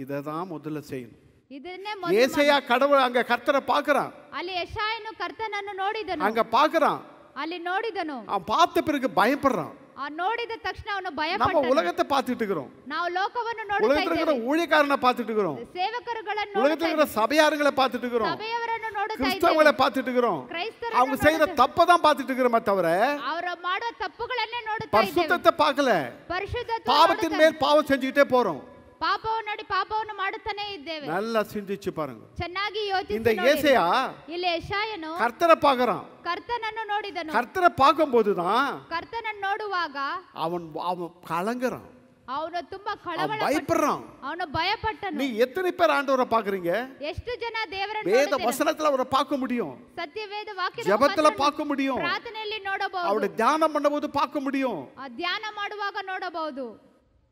இதை தான் முதல்ல செய்யணும் ಇದನ್ನೇ ಮೊದಲು ஏசையா கடவுள் அங்க கர்த்தரை பார்க்கறான் ಅಲ್ಲಿ ಯಶಾಯನು ಕರ್ತನನ್ನು ನೋಡಿದನು அங்க பார்க்கறான் ಅಲ್ಲಿ ನೋಡಿದನು அவன் பார்த்த பிறகு பயப்படுறான் ಆ ನೋಡಿದ ತಕ್ಷಣ ಅವನು நம்ம ಭಯಪಟ್ಟನು உலகத்தை பார்த்துட்டு இருக்கிறோம் ನಾವು ಲೋಕವನ್ನು ನೋಡುತ್ತಾ உலகத்துல இருக்கிற ಇದ್ದೇವೆ ஊழியக்காரனை பார்த்துட்டு இருக்கிறோம் ಸೇವಕರುಗಳನ್ನು உலகத்துல ನೋಡುತ್ತಾ இருக்கிற சபையாருங்களை பார்த்துட்டு ಇದ್ದೇವೆ. இருக்கிறோம் ಸಭೆಯವರನ್ನು ನೋಡುತ್ತಾ கிறிஸ்தவங்களை ಇದ್ದೇವೆ பார்த்துட்டு இருக்கிறோம் ಕ್ರೈಸ್ತರನ್ನು அவங்க செய்யற ನೋಡುತ್ತಾ- தப்பை தான் பார்த்துட்டு இருக்கிறோமே தவிர ಅವರ ಮಾಡುವ ತಪ್ಪುಗಳನ್ನೇ ನೋಡುತ್ತಾ ಇದ್ದೇವೆ பரிசுத்தத்தை பார்க்கல ಪರಿಶುದ್ಧತ್ವ பாவத்தின் ನೋಡುತ್ತಾ- மேல் பாவம் செஞ்சுக்கிட்டே போறோம் ಪಾಪವನ್ನು ನೋಡಿ ಪಾಪವನ್ನು ಮಾಡುತ್ತಾನೆ ಇದ್ದೇವೆ நல்லா சிந்திச்சு பாருங்க ಚೆನ್ನಾಗಿ இந்த ಯೋಚಿಸಿ ನೋಡಿ. ஏசையா ಇಲ್ಲಿ ಯಶಾಯನು கர்த்தரை பார்க்கறான் ಕರ್ತನನ್ನು ನೋಡಿದನು கர்த்தரை பார்க்கும்போது தான் ಕರ್ತನನ್ನು ನೋಡುವಾಗ அவன் அவன் கலங்குறான் ಅವನು ತುಂಬಾ அவன் ಕಳವಳ பயப்படுறான் ಅವನು ಭಯಪಟ್ಟನು நீ எத்தனை பேர் ஆண்டவரை பாக்குறீங்க ಎಷ್ಟು ಜನ ದೇವರನ್ನು வேத ನೋಡುತ್ತೀರ? வசனத்துல அவரை பார்க்க முடியும் ಸತ್ಯವೇದ ವಾಕ್ಯದ ஜெபத்துல ಮುಖಾಂತರ பார்க்க முடியும் ಪ್ರಾರ್ಥನೆಯಲ್ಲಿ ನೋಡಬಹುದು அவருடைய தியானம் பண்ணும்போது பார்க்க முடியும் ಆ ಧ್ಯಾನ ಮಾಡುವಾಗ ನೋಡಬಹುದು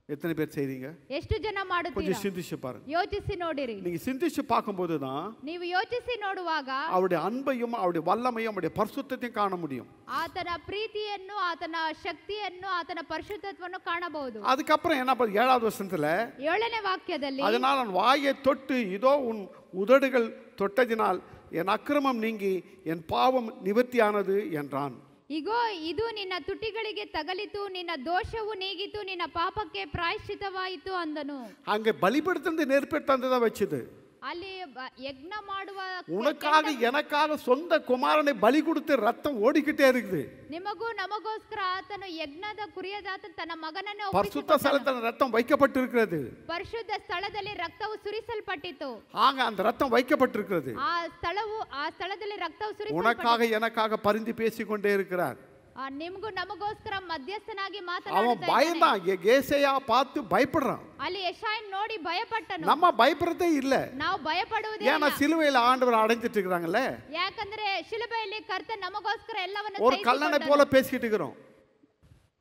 எத்தனை பேர் செய்றீங்க ಎಷ್ಟು ಜನ ಮಾಡುತ್ತೀರಾ கொஞ்சம் சிந்திச்சு பாருங்க ಯೋಚಿಸಿ ನೋಡಿರಿ நீங்க சிந்திச்சு பார்க்கும்போது தான் ನೀವು ಯೋಚಿಸಿ ನೋಡುವಾಗ அவருடைய அன்பையும் அவருடைய வல்லமையும் அவருடைய பரிசுத்தத்தையும் காண முடியும் ಆತನ ಪ್ರೀತಿಯನ್ನು ಆತನ ಶಕ್ತಿಯನ್ನು ಆತನ ಪರಿಶುದ್ಧತ್ವವನ್ನು ಕಾಣಬಹುದು அதுக்கப்புறம் என்ன பண்ணுது? ஏழாவது வருஷத்துல ಏಳನೇ ವಾಕ್ಯದಲ್ಲಿ அதனால் நான் வாயை தொட்டு இதோ உன் உதடுகள் தொட்டதினால் என் அக்கிரமம் நீங்கி என் பாவம் நிவர்த்தியானது என்றான் ಇಗೋ ಇದು ನಿನ್ನ ತುಟಿಗಳಿಗೆ ತಗಲಿತು ನಿನ್ನ ದೋಷವು ನೀಗಿತು ನಿನ್ನ ಪಾಪಕ್ಕೆ ಪ್ರಾಯಶ್ಚಿತವಾಯಿತು ಅಂದನು அங்கே பலிபடுத்தினது நெருப்பெடுத்து தான் வச்சுது ಅಲ್ಲಿ ಬ- ಯಜ್ಞ ಮಾಡುವ உனக்காக எனக்காக சொந்த குமாரனை பலி கொடுத்து ரத்தம் ஓடிக்கிட்டே இருக்குது ನಿಮಗೂ ನಮಗೋಸ್ಕರ ಆತನು ಯಜ್ಞದ ಕುರಿಯದಾತ ತನ್ನ ಮಗನನ್ನು பரிசுத்த ಒಪ್ಪಿಸಿಕೊಟ್ಟನು. ஸ்தலத்தில் ரத்தம் வைக்கப்பட்டிருக்கிறது ಪರಿಶುದ್ಧ ಸ್ಥಳದಲ್ಲಿ ರಕ್ತವು ಸುರಿಸಲ್ಪಟ್ಟಿತು ஆங்க அந்த ரத்தம் வைக்கப்பட்டிருக்கிறது ಆ ಸ್ಥಳವು ಆ ಸ್ಥಳದಲ್ಲಿ ರಕ್ತವು ಸುರಿಸಲ್ಪಟ್ಟಿತು உனக்காக எனக்காக பரிந்து பேசிக்கொண்டே இருக்கிறார் ಆ, ನಿಮ್ಗೂ ನಮಗೋಸ್ಕರ ಮಧ್ಯಸ್ಥನಾಗಿ அவன் ಮಾತನಾಡುತ್ತಾ ಇದ್ದಾನೆ. பயந்தான் ஏ- ஏசையா பார்த்து பயப்படுறான் ಅಲ್ಲಿ ಯಶಾಯನ್ ನೋಡಿ ಭಯಪಟ್ಟನು நம்ம பயப்படுறதே இல்ல ನಾವು ಭಯಪಡುವುದೇ ஏன்னா ಇಲ್ಲ. சிலுவையில் ஆண்டவர் அடைஞ்சிட்டு இருக்கிறாங்கல்ல ಯಾಕಂದ್ರೆ ಶಿಲುಬೆಯಲ್ಲಿ ಕರ್ತ ನಮಗೋಸ್ಕರ ಎಲ್ಲವನ್ನು ஒரு கல்லனை ಸಹಿಸಿಕೊಂಡನು. போல பேசிக்கிட்டு இருக்கிறோம்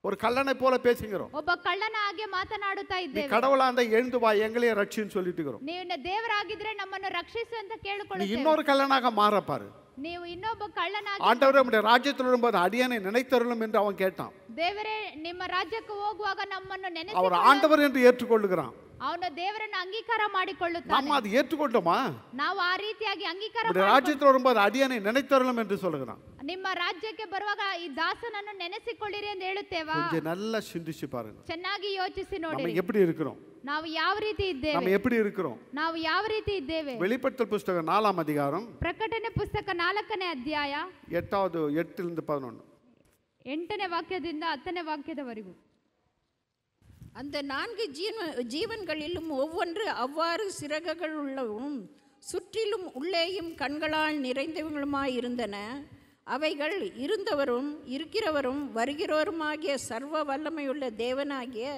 ஒரு கல்லனை போல பேசிக்கிறோம் ಒಬ್ಬ ಕಳ್ಳನ ಹಾಗೆ ಮಾತನಾಡುತ್ತಾ நீ ಇದ್ದೇವೆ கடவுளா இருந்தா எழுந்து வா எங்களையும் ரட்சின்னு சொல்லிட்டு இருக்கிறோம் ನೀವು ದೇವರಾಗಿದ್ರೆ ನಮ್ಮನ್ನು ರಕ್ಷಿಸು ಅಂತ நீ ಕೇಳಿಕೊಳ್ಳುತ್ತೇವೆ இன்னொரு கல்லனாக மாறப்பாரு ನೀವು ಇನ್ನೊಬ್ಬ ಕಳ್ಳನಾಗಿ ஆண்டவர் நம்முடைய ராஜ்யத்தில் வரும்போது அடியானை நினைத்தருளும் என்று அவன் கேட்டான் ದೇವರೇ ನಿಮ್ಮ ರಾಜ್ಯಕ್ಕೆ ಹೋಗುವಾಗ ನಮ್ಮನ್ನು ನೆನೆಸಿ அவர் ஆண்டவர் என்று ஏற்றுக்கொள்ளுகிறான் ಅವನ ದೇವರನ್ನು ಅಂಗೀಕಾರ ಮಾಡಿಕೊಳ್ಳುತ್ತಾನೆ நம்ம அது ஏற்றுக்கொண்டோமா ನಾವು ಆ ರೀತಿಯಾಗಿ ಅಂಗೀಕಾರ நம்முடைய ಮಾಡಿಕೊಂಡು- ராஜ்யத்தில் வரும்போது அடியானை நினைத்தருளும் என்று சொல்லுகிறான் ನಿಮ್ಮ ರಾಜ್ಯಕ್ಕೆ ಬರುವಾಗ ಈ ದಾಸನನ್ನು ನೆನೆಸಿಕೊಳ್ಳಿರಿ ಎಂದು ಹೇಳುತ್ತೇವಾ கொஞ்சம் நல்லா சிந்திச்சு பாருங்க ಚೆನ್ನಾಗಿ ಯೋಚಿಸಿ நம்ம ನೋಡಿ எப்படி இருக்கிறோம் ನಾವು ಯಾವ ರೀತಿ ಇದ್ದೇವೆ நம்ம எப்படி இருக்கிறோம் ನಾವು ಯಾವ ರೀತಿ ಇದ್ದೇವೆ வெளிப்படுத்தல் புஸ்தகம் நாலாம் அதிகாரம் ಪ್ರಕಟಣೆ ಪುಸ್ತಕ ನಾಲ್ಕನೇ ಅಧ್ಯಾಯ எட்டாவது எட்டிலிருந்து பதினொன்று ಎಂಟನೇ ವಾಕ್ಯದಿಂದ ಹತ್ತನೇ ವಾಕ್ಯದವರೆಗೂ அந்த நான்கு ஜீவ ஜீவன்களிலும் ஒவ்வொன்று அவ்வாறு சிறகுகள் உள்ளவும் சுற்றிலும் உள்ளேயும் கண்களால் நிறைந்தவங்களுமாயிருந்தன அவைகள் இருந்தவரும் இருக்கிறவரும் வருகிறவருமாகிய சர்வ வல்லமையுள்ள தேவனாகிய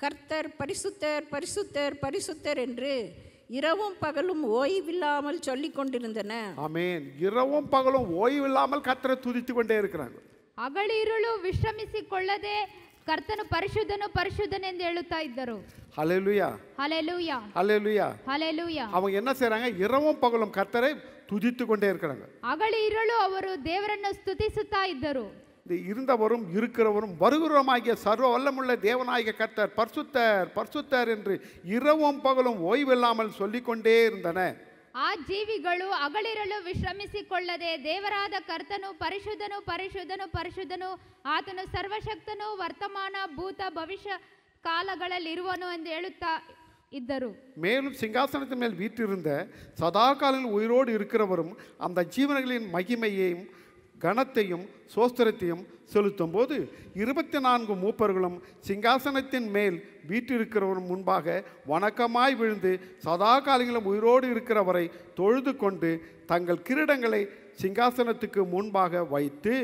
கர்த்தர் பரிசுத்தர் பரிசுத்தர் பரிசுத்தர் என்று இரவும் பகலும் ஓய்வில்லாமல் சொல்லி கொண்டிருந்தன. ஆமேன். இரவும் பகலும் ஓய்வில்லாமல் கர்த்தரை துதித்து கொண்டே இருக்கிறாங்க அகலிருளு விஷ்ரமிசி கொள்ளதே ಕರ್ತನು ಪರಿಶುದ್ಧನು ಪರಿಶುದ್ಧನೆಂದು ಹೇಳುತ್ತಾ ಇದ್ದರು ஹalleluya ಹಲೆಲೂಯ ஹalleluya ಹಲೆಲೂಯ அவங்க என்ன செய்றாங்க இரவும் பகலும் கத்தரை துதித்து கொண்டே இருக்கிறாங்க ಹಗಲಿ ಇರಳು ಅವರು ದೇವರನ್ನು ಸ್ತುತಿಸುತ್ತಾ ಇದ್ದರು இந்த இருந்தவரும் இருக்கிறவரும் வருகிறவருமாகிய சர்வ வல்லமுள்ள தேவனாகிய கர்த்தர் பரிசுத்தர் பரிசுத்தர் என்று இரவும் பகலும் ஓய்வில்லாமல் சொல்லிக்கொண்டே இருந்தன ಆ ಜೀವಿಗಳು ಹಗಲಿರಲು ವಿಶ್ರಮಿಸಿಕೊಳ್ಳದೆ ದೇವರಾದ ಕರ್ತನು ಪರಿಶುದ್ಧನು ಪರಿಶುದ್ಧನು ಪರಿಶುದ್ಧನು ಆತನು ಸರ್ವಶಕ್ತನು ವರ್ತಮಾನ ಭೂತ ಭವಿಷ್ಯ ಕಾಲಗಳಲ್ಲಿರುವನು ಎಂದು ಹೇಳುತ್ತಾ ಇದ್ದರು மேலும் சிங்காசனத்தின் மேல் வீற்றிருந்த சதாகாலில் உயிரோடு இருக்கிறவரும் அந்த ஜீவன்களின் மகிமையையும் கனத்தையும் சோஸ்திரத்தையும் செலுத்தும் போது இருபத்தி நான்கு மூப்பர்களும் சிங்காசனத்தின் மேல் வீற்றிருக்கிறவரும் முன்பாக வணக்கமாய் விழுந்து சதாகாலிகளும் உயிரோடு இருக்கிறவரை தொழுது கொண்டு தங்கள் கிரீடங்களை சிங்காசனத்துக்கு முன்பாக வைத்து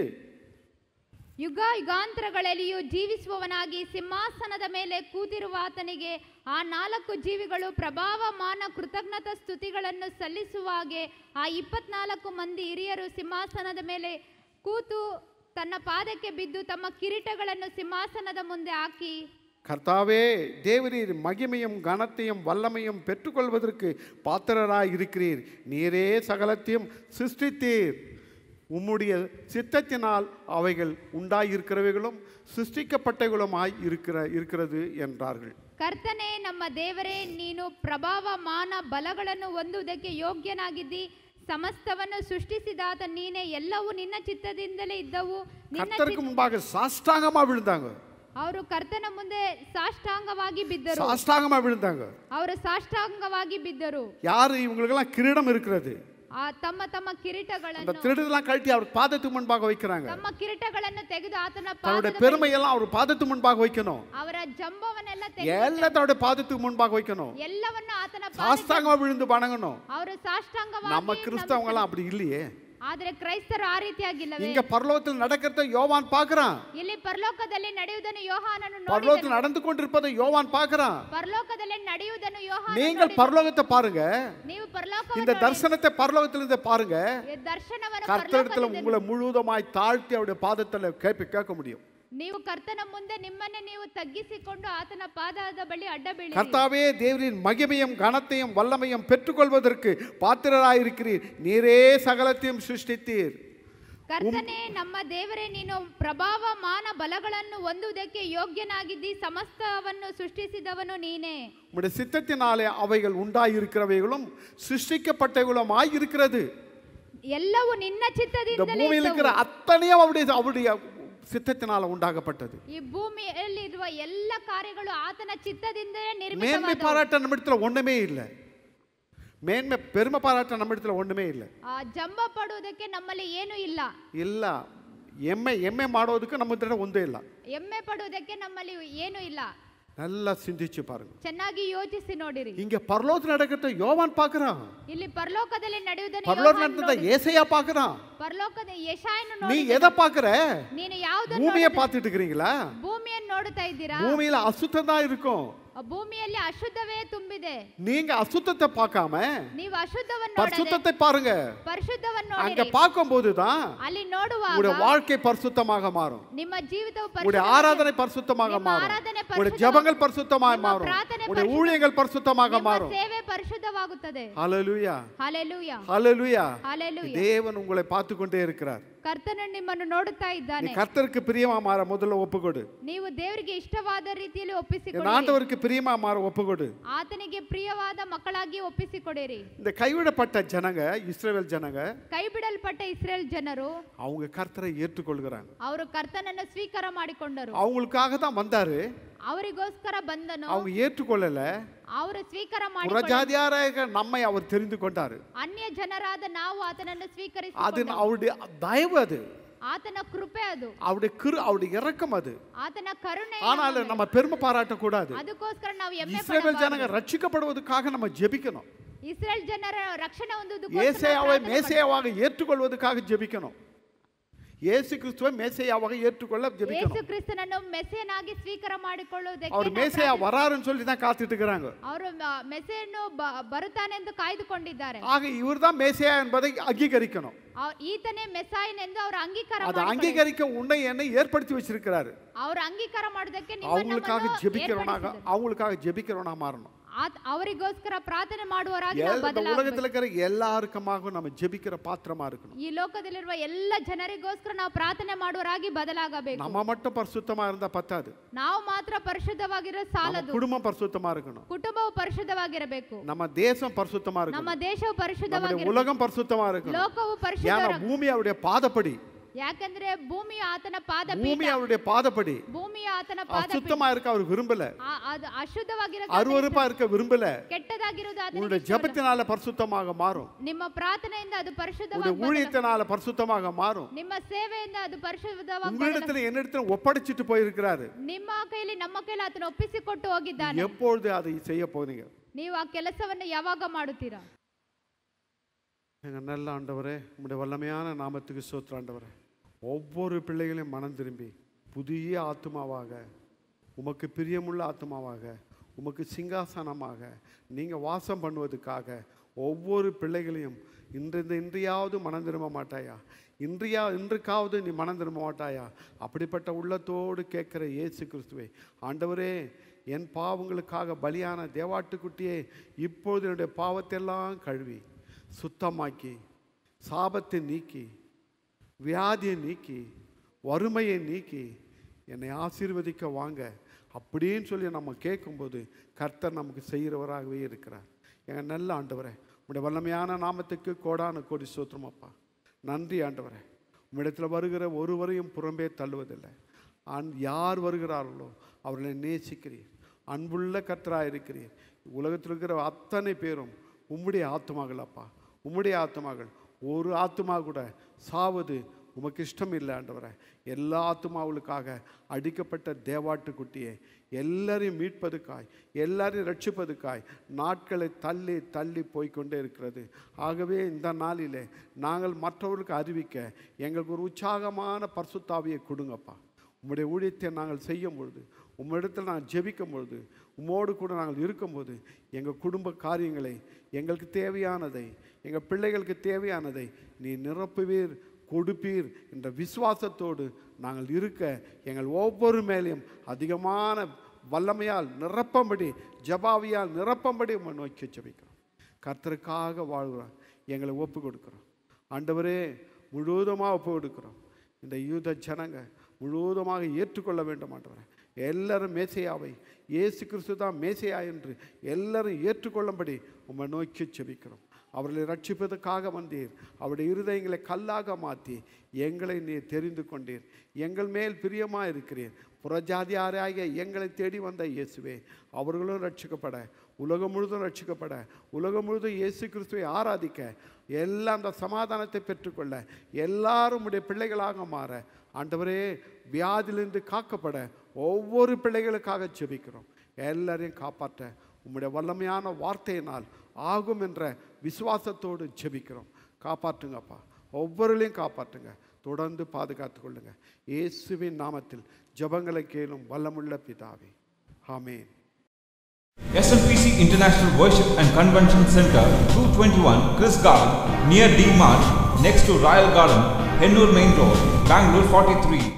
ಯುಗ ಯುಗಾಂತರಗಳಲ್ಲಿಯೂ ಜೀವಿಸುವವನಾಗಿ ಸಿಂಹಾಸನದ ಮೇಲೆ ಕೂತಿರುವ ಆತನಿಗೆ ಆ ನಾಲ್ಕು ಜೀವಿಗಳು ಪ್ರಭಾವ ಮಾನ ಕೃತಜ್ಞತಾ ಸ್ತುತಿಗಳನ್ನು ಸಲ್ಲಿಸುವ ಹಾಗೆ ಆ ಇಪ್ಪತ್ನಾಲ್ಕು ಮಂದಿ ಹಿರಿಯರು ಸಿಂಹಾಸನದ ಮೇಲೆ ಕೂತು ತನ್ನ ಪಾದಕ್ಕೆ ಬಿದ್ದು ತಮ್ಮ ಕಿರೀಟಗಳನ್ನು ಸಿಂಹಾಸನದ ಮುಂದೆ ಹಾಕಿ கர்த்தாவே தேவரீர் மகிமையும் கனத்தையும் வல்லமையும் பெற்றுக்கொள்வதற்கு பாத்திரராய் இருக்கிறீர் நீரே சகலத்தையும் சிருஷ்டித்தீர் உம்முடைய சித்தத்தினால் அவைகள் உண்டாயிருக்கிறவைகளும் சிருஷ்டிக்கப்பட்டவைகளுமாய் இருக்கிற இருக்கிறது என்றார்கள் ಕರ್ತನೆ ನಮ್ಮ ದೇವರೇ ನೀನು ಪ್ರಭಾವ ಮಾನ ಬಲಗಳನ್ನು ಹೊಂದುವುದಕ್ಕೆ ಯೋಗ್ಯನಾಗಿದ್ದಿ ಸಮಸ್ತವನ್ನು ಸೃಷ್ಟಿಸಿದಾತ ನೀನೇ ಎಲ್ಲವೂ ನಿನ್ನ ಚಿತ್ತದಿಂದಲೇ ಇದ್ದವು ನಿನ್ನ கர்த்தருக்கு முன்பாக சாஷ்டாங்கமா விழுந்தாங்க ಅವರು ಕರ್ತನ ಮುಂದೆ ಸಾಷ್ಟಾಂಗವಾಗಿ ಬಿದ್ದರು சாஷ்டாங்கமா விழுந்தாங்க ಅವರು ಸಾಷ್ಟಾಂಗವಾಗಿ ಬಿದ್ದರು யாரு இவங்களுக்கெல்லாம் கிரீடம் இருக்கிறது ಆ ತಮ್ಮ ತಮ್ಮ அந்த ಕಿರೀಟಗಳನ್ನು திருடெல்லாம் கழட்டி அவர் பாதத்துக்கு முன்பாக வைக்கிறாங்க ತಮ್ಮ ಕಿರೀಟಗಳನ್ನು ತೆಗೆದು ಆತನ தன்னுடைய ಪಾದದ பெருமையெல்லாம் அவர் பாதத்துக்கு முன்பாக வைக்கணும் ಅವರ ಜಂಬವನ್ನೆಲ್ಲ ತೆಗೆದು எல்லாம் தன்னுடைய பாதத்துக்கு முன்பாக வைக்கணும் ಎಲ್ಲವನ್ನು ಆತನ ಪಾದಕ್ಕೆ சாஷ்டாங்கமா விழுந்து வணங்கணும் ಅವರು நம்ம ಸಾಷ್ಟಾಂಗವಾಗಿ கிறிஸ்தவங்க எல்லாம் அப்படி இல்லையே ಆದ್ರೆ ಕ್ರೈಸ್ತರು ಆ ರೀತಿಯಾಗಿಲ್ಲವೇ இங்க பரலோகத்தில் நடக்கிறத யோவான் பார்க்கறான் ಇಲ್ಲಿ ಪರಲೋಕದಲ್ಲಿ ನಡೆಯುವುದನ್ನು ಯೋಹಾನನು பரலோகத்தில் ನೋಡಿದನು நடந்து கொண்டிருப்பதை யோவான் பார்க்கறான் ಪರಲೋಕದಲ್ಲಿ ನಡೆಯುವುದನ್ನು ಯೋಹಾನ நீங்கள் பரலோகத்தை பாருங்க ನೀವು இந்த ಪರಲೋಕವನ್ನು தரிசனத்தை பரலோகத்திலிருந்து பாருங்க ಈ ದರ್ಶನವನ್ನು கர்த்தரிடத்துல ಪರಲೋಕದಿಂದ உங்களை முழுவதுமாய் தாழ்த்தி அவருடைய பாதத்துல கேட்ப கேட்க முடியும் ನೀವು ಕರ್ತನ ಮುಂದೆ ನಿಮ್ಮನ್ನೇ ನೀವು ತಗ್ಗಿಸಿಕೊಂಡು ಆತನ ಪಾದದ ಬಳಿ ಅಡ್ಡ ಬೀಳಿ கர்த்தாவே தேவரின் மகிமையும் கனத்தையும் வல்லமையும் பெற்றுக்கொள்வதற்கு பாத்திரராயிருக்கிறீர் நீரே சகலத்தையும் சிருஷ்டித்தீர் ಕರ್ತನೆ ನಮ್ಮ ದೇವರೇ ನೀನು ಪ್ರಭಾವ ಮಾನ ಬಲಗಳನ್ನು ಹೊಂದುವುದಕ್ಕೆ ಯೋಗ್ಯನಾಗಿದ್ದಿ ಸಮಸ್ತವನ್ನು ಸೃಷ್ಟಿಸಿದವನು ನೀನೇ உம்முடைய சித்தத்தினாலே அவைகள் உண்டாயிருக்கிறவைகளும் சிருஷ்டிக்கப்பட்டவைகளுமாய் இருக்கிறது ಎಲ್ಲವೂ ನಿನ್ನ இந்த ಚಿತ್ತದಿಂದಲೇ பூமியில் ಇದ್ದವು. இருக்கிற அத்தனையும் அவருடைய அவருடைய சித்தத்தினால உண்டாகப்பட்டது ಈ ಭೂಮಿಯಲ್ಲಿರುವ ಎಲ್ಲ ಕಾರ್ಯಗಳು ಆತನ ಚಿತ್ತದಿಂದಲೇ மேன்மை ನಿರ್ಮಿತವಾದವು பாராட்ட நம்மிடத்துல ஒண்ணுமே இல்லை மேன்மை பெருமை பாராட்ட நம்ம இடத்துல ஒண்ணுமே இல்லை ಆ, ಜಂಬ ಪಡುವುದಕ್ಕೆ ನಮ್ಮಲ್ಲಿ ಏನೂ ಇಲ್ಲ ಇಲ್ಲ ಎಮ್ಮೆ ಎಮ್ಮೆ ಮಾಡೋದಕ್ಕೆ ನಮ್ಮ ಹತ್ರ ಒಂದೇ ಇಲ್ಲ ಹೆಮ್ಮೆ ಪಡುವುದಕ್ಕೆ ನಮ್ಮಲ್ಲಿ ಏನೂ ಇಲ್ಲ நல்லா சிந்திச்சு பாருங்க ಚೆನ್ನಾಗಿ ಯೋಚಿಸಿ ನೋಡಿರಿ இங்க பரலோகத்தில் நடக்கிறத யோவான் பார்க்கறான் ಇಲ್ಲಿ ಪರಲೋಕದಲ್ಲಿ ನಡೆಯುವುದನ್ನು பரலோகத்தில் ಯೋಹಾನ್ நடந்தத ನೋಡಿ- ஏசையா பார்க்கறான் ಪರಲೋಕದ ಯಶಾಯನು நீ ನೋಡಿ எதை பார்க்கற ನೀನು ಯಾವುದನ್ನು பூமியை ನೋಡಿದ- பார்த்துட்டு இருக்கிறீங்களா ಭೂಮಿಯನ್ನು ನೋಡ್ತಾ ಇದ್ದೀರಾ பூமியில அசுத்தம் தான் இருக்கும் ಆ ಭೂಮಿಯಲ್ಲಿ ಅಶುದ್ಧವೇ ತುಂಬಿದೆ நீங்க அசுத்தத்தை பார்க்காம ನೀವು ಅಶುದ್ಧವನ್ನು ನೋಡದೆ பரிசுத்தத்தை பாருங்க ಪರಿಶುದ್ಧವನ್ನು அங்க ನೋಡಿರಿ பார்க்கும்போது தான் ಅಲ್ಲಿ ನೋಡುವಾಗ உங்களுடைய வாழ்க்கை பரிசுத்தமாக மாறும் ನಿಮ್ಮ ಜೀವಿತವು உங்களுடைய ಪರಿಶುದ್ಧ- ஆராதனை பரிசுத்தமாக ನಿಮ್ಮ மாறும் ಆರಾಧನೆ உங்களுடைய ಪರಿಶುದ್ಧ- ஜெபங்கள் பரிசுத்தமாக ನಿಮ್ಮ மாறும் ಪ್ರಾರ್ಥನೆ உங்களுடைய ಪರಿಶುದ್ಧ- ஊழியங்கள் பரிசுத்தமாக ನಿಮ್ಮ மாறும் ಸೇವೆ ಪರಿಶುದ್ಧವಾಗುತ್ತದೆ ஹalleluya ಹಾಲೆಲೂಯ ஹalleluya ಹಾಲೆಲೂಯ தேவன் உங்களை பார்த்து கொண்டே இருக்கிறார் ಕರ್ತನು ನಿಮ್ಮನ್ನು ನೋಡುತ್ತಾ நீ ಇದ್ದಾನೆ கர்த்தருக்கு பிரியமா மாற முதல்ல ஒப்புக்கொடு ನೀವು ದೇವರಿಗೆ ಇಷ್ಟವಾದ ರೀತಿಯಲ್ಲಿ என் ಒಪ್ಪಿಸಿಕೊಳ್ಳಿ ஆண்டவருக்கு பிரியமா மாற ஒப்புக்கொடு ಆತನಿಗೆ ಪ್ರಿಯವಾದ ಮಕ್ಕಳಾಗಿ ಒಪ್ಪಿಸಿಕೊಡಿರಿ இந்த கைவிடப்பட்ட ஜனங்க இஸ்ரவேல் ஜனங்க ಕೈ ಬಿಡಲ್ಪಟ್ಟ ಇಸ್ರೇಲ್ ಜನರು அவங்க கர்த்தரை ஏற்றுக்கொள்கிறாங்க ಅವರು ಕರ್ತನನ್ನು ಸ್ವೀಕಾರ ಮಾಡಿಕೊಂಡರು அவங்களுக்காக தான் வந்தாரு ಅವರಿಗೋಸ್ಕರ ಬಂದನು அவங்க ஏற்றுக்கொள்ளல ಅವರು ಸ್ವೀಕಾರ ಮಾಡಿ புறஜாதியாராக நம்மை அவர் தெரிந்து கொண்டாரு ಅನ್ಯ ಜನರಾದ ನಾವು ಆತನನ್ನು அது ಸ್ವೀಕರಿಸಿ அவருடைய தயவு அது ಆತನ ಕೃಪೆ ಅದು அவருடைய கிரு அவருடைய இரக்கம் அது ಆತನ ಕರುಣೆ ஆனாலும் நம்ம பெருமை பாராட்டக்கூடாது ಅದಕ್ಕೋಸ್ಕರ ನಾವು ಎಮ್ಮೆ இஸ்ரவேல் ஜனங்க ரட்சிக்கப்படுவதற்காக நம்ம ஜெபிக்கணும் ಇಸ್ರೇಲ್ ಜನರ ರಕ್ಷಣೆ ஏசையாவை ಒಂದು மேசையாவாக ஏற்றுக்கொள்வதற்காக ஜெபிக்கணும் இயேசு கிறிஸ்துவை மேசையாவாக ஏற்றுக்கொள்ள ಯೇಸು ஜெபிக்கணும் ಕ್ರಿಸ್ತನನ್ನು ಮೆಸೆಯನಾಗಿ ಸ್ವೀಕಾರ ಮಾಡಿಕೊಳ್ಳುವುದಕ್ಕೆ அவர் ನಾವು மேசையா வராருன்னு சொல்லி தான் காத்துட்டு இருக்கிறாங்க ಅವರು ಮ- ಮೆಸೆಯನ್ನು ಬ- ಬರುತ್ತಾನೆಂದು ಕಾಯ್ದುಕೊಂಡಿದ್ದಾರೆ ஆக இவர்தான் மேசையா என்பதை அங்கீகரிக்கணும் ಅವ್- ಈತನೇ ಮೆಸಾಯನೆಂದು ಅವರು ಅಂಗೀಕಾರ அதை ಮಾಡಿಕೊಳ್ಳಿ. அங்கீகரிக்க உன்னை என்னை ஏற்படுத்தி வச்சிருக்கிறாரு ಅವರು ಅಂಗೀಕಾರ ಮಾಡೋದಕ್ಕೆ அவங்களுக்காக ನಿಮ್ಮನ್ನು ஜெபிக்கிறவனாக ಏರ್ಪಡಿಸಿದರು. அவங்களுக்காக ஜெபிக்கிறவனா மாறணும் ಆತ್- ಅವರಿಗೋಸ್ಕರ ಪ್ರಾರ್ಥನೆ ಮಾಡುವರಾಗಿ ನಾವು எல்லா- இந்த ಬದಲಾಗಬೇಕು. உலகத்துல இருக்கிற எல்லாருக்குமாக நம்ம ஜெபிக்கிற பாத்திரமா இருக்கணும் ಈ ಲೋಕದಲ್ಲಿರುವ ಎಲ್ಲ ಜನರಿಗೋಸ್ಕರ ನಾವು ಪ್ರಾರ್ಥನೆ ಮಾಡುವರಾಗಿ ಬದಲಾಗಬೇಕು நம்ம மட்டும் பரிசுத்தமா இருந்தா பத்தாது ನಾವು ಮಾತ್ರ ಪರಿಶುದ್ಧವಾಗಿರೋ நம்ம ಸಾಲದು குடும்பம் பரிசுத்தமா இருக்கணும் ಕುಟುಂಬವು ಪರಿಶುದ್ಧವಾಗಿರಬೇಕು நம்ம தேசம் பரிசுத்தமா ನಮ್ಮ இருக்கணும் ದೇಶವು நம்முடைய ಪರಿಶುದ್ಧವಾಗಿರಬೇಕು உலகம் பரிசுத்தமா இருக்கணும் ಲೋಕವು ஏன்னா ಪರಿಶುದ್ಧ பூமி அவருடைய பாதப்படி ಯಾಕಂದ್ರೆ ಭೂಮಿಯು ಆತನ ಪಾದ பூமி அவருடைய பாதப்படி ಭೂಮಿಯು ಆತನ ಪಾದ அசுத்தமா இருக்க அவர் விரும்பல ಆ- ಅದು ಅಶುದ್ಧವಾಗಿರೋ அருவருப்பா இருக்க விரும்பல ಕೆಟ್ಟದಾಗಿರುವುದು ಆತನಿಗೆ உன்னுடைய ಇಷ್ಟವಲ್ಲ. ஜெபத்தினால பரிசுத்தமாக மாறும் ನಿಮ್ಮ ಪ್ರಾರ್ಥನೆಯಿಂದ ಅದು உன்னுடைய ಪರಿಶುದ್ಧವಾಗಿ ஊழியத்தினால பரிசுத்தமாக மாறும் ನಿಮ್ಮ ಸೇವೆಯಿಂದ ಅದು ಪರಿಶುದ್ಧವಾಗಿ ಬದಲ- உங்களிடத்துல என்னிடத்துல ஒப்படைச்சிட்டு போயிருக்கிறாரு ನಿಮ್ಮ ಕೈಯಲ್ಲಿ ನಮ್ಮ ಕೈಯಲ್ಲಿ ಆತನ ಒಪ್ಪಿಸಿಕೊಟ್ಟು ಹೋಗಿದ್ದಾನೆ எப்பொழுது அதை செய்ய போறீங்க ನೀವು ಆ ಕೆಲಸವನ್ನು ಯಾವಾಗ ಮಾಡುತ್ತೀರಾ எங்க நல்ல ஆண்டவரே உங்களுடைய வல்லமையான நாமத்துக்கு சோத்திர ஆண்டவரே ஒவ்வொரு பிள்ளைகளையும் மனம் திரும்பி புதிய ஆத்மாவாக உமக்கு பிரியமுள்ள ஆத்மாவாக உமக்கு சிங்காசனமாக நீங்கள் வாசம் பண்ணுவதுக்காக ஒவ்வொரு பிள்ளைகளையும் இன்று இந்த இன்றையாவது மனம் திரும்ப மாட்டாயா? இன்றையா இன்றுக்காவது நீ மனம் திரும்ப மாட்டாயா? அப்படிப்பட்ட உள்ளத்தோடு கேட்குற இயேசு கிறிஸ்துவை ஆண்டவரே என் பாவங்களுக்காக பலியான தேவாட்டுக்குட்டியே இப்பொழுது என்னுடைய பாவத்தையெல்லாம் கழுவி சுத்தமாக்கி சாபத்தை நீக்கி வியாதியை நீக்கி வறுமையை நீக்கி என்னை ஆசீர்வதிக்க வாங்க அப்படின்னு சொல்லி நம்ம கேட்கும்போது கர்த்தர் நமக்கு செய்கிறவராகவே இருக்கிறார். எங்கள் நல்ல ஆண்டவரே உங்களுடைய வல்லமையான நாமத்துக்கு கோடான கோடி சோத்திரமப்பா நன்றி ஆண்டவரே. உம்மிடத்தில் வருகிற ஒருவரையும் புறம்பே தள்ளுவதில்லை. அன் யார் வருகிறார்களோ அவர்களை நேசிக்கிறீர். அன்புள்ள கர்த்தராக இருக்கிறீர். உலகத்தில் இருக்கிற அத்தனை பேரும் உம்முடைய ஆத்மாக்கள் அப்பா. உம்முடைய ஆத்மாக்கள் ஒரு ஆத்மா கூட சாவது உமக்கு இஷ்டம் இல்லை எல்லா ஆத்மாவுகளுக்காக அடிக்கப்பட்ட தேவாட்டுக்குட்டியை எல்லாரையும் மீட்பதுக்காய் எல்லாரையும் ரட்சிப்பதுக்காய் நாட்களை தள்ளி தள்ளி போய்க்கொண்டே இருக்கிறது. ஆகவே இந்த நாளிலே நாங்கள் மற்றவர்களுக்கு அறிவிக்க எங்களுக்கு ஒரு உற்சாகமான பர்சுத்தாவியை கொடுங்கப்பா. உம்முடைய ஊழியத்தை நாங்கள் செய்யும் பொழுது உம்மிடத்தில் நாங்கள் ஜெபிக்கும் பொழுது உம்மோடு கூட நாங்கள் இருக்கும்போது எங்கள் குடும்ப காரியங்களை எங்களுக்கு தேவையானதை எங்கள் பிள்ளைகளுக்கு தேவையானதை நீ நிரப்புவீர் கொடுப்பீர் என்ற விசுவாசத்தோடு நாங்கள் இருக்க எங்கள் ஒவ்வொரு மேலேயும் அதிகமான வல்லமையால் நிரப்பம்படி ஜபாவியால் நிரப்பம்படி உம்மை நோக்கி ஜெபிக்கிறோம். கர்த்தருக்காக வாழ்கிறோம். எங்களை ஒப்பு கொடுக்குறோம். ஆண்டவரே முழுவதுமாக ஒப்பு கொடுக்குறோம். இந்த யூத ஜனங்க முழுவதுமாக ஏற்றுக்கொள்ள வேண்டும் ஆண்டவரே. எல்லாரும் மேசையாவை இயேசு கிறிஸ்து தான் மேசையா என்று எல்லாரும் ஏற்றுக்கொள்ளும்படி உம்மை நோக்கி செபிக்கிறோம் அவர்களை ரட்சிப்பதற்காக வந்தீர். அவருடைய இருதயங்களை கல்லாக மாற்றி எங்களை நீர் தெரிந்து கொண்டீர். எங்கள் மேல் பிரியமாக இருக்கிறீர் புறஜாதியாராகிய எங்களை தேடி வந்த இயேசுவே அவர்களும் ரட்சிக்கப்பட உலகம் முழுதும் ரட்சிக்கப்பட உலகம் முழுதும் இயேசு கிறிஸ்துவை ஆராதிக்க எல்லாம் அந்த சமாதானத்தை பெற்றுக்கொள்ள எல்லாரும் உடைய பிள்ளைகளாக மாற ஆண்டவரே வியாதிலிருந்து காக்கப்பட ஒவ்வொரு பிள்ளைகளுக்காக ஜெபிக்கிறோம். எல்லாரையும் காப்பாற்ற உம்முடைய வல்லமையான வார்த்தையினால் ஆகும் என்ற விசுவாசத்தோடு ஜெபிக்கிறோம் காப்பாற்றுங்கப்பா ஒவ்வொருளையும் காப்பாற்றுங்க தொடர்ந்து பாதுகாத்து கொள்ளுங்க இயேசுவின் நாமத்தில் ஜெபங்களை கேளும் வல்லமுள்ள பிதாவே ஆமென் SNPC International Worship and Convention Center, 221 Chris Garden, near D Mart, next to Royal Garden, Hennur Main Road, Bangalore 43.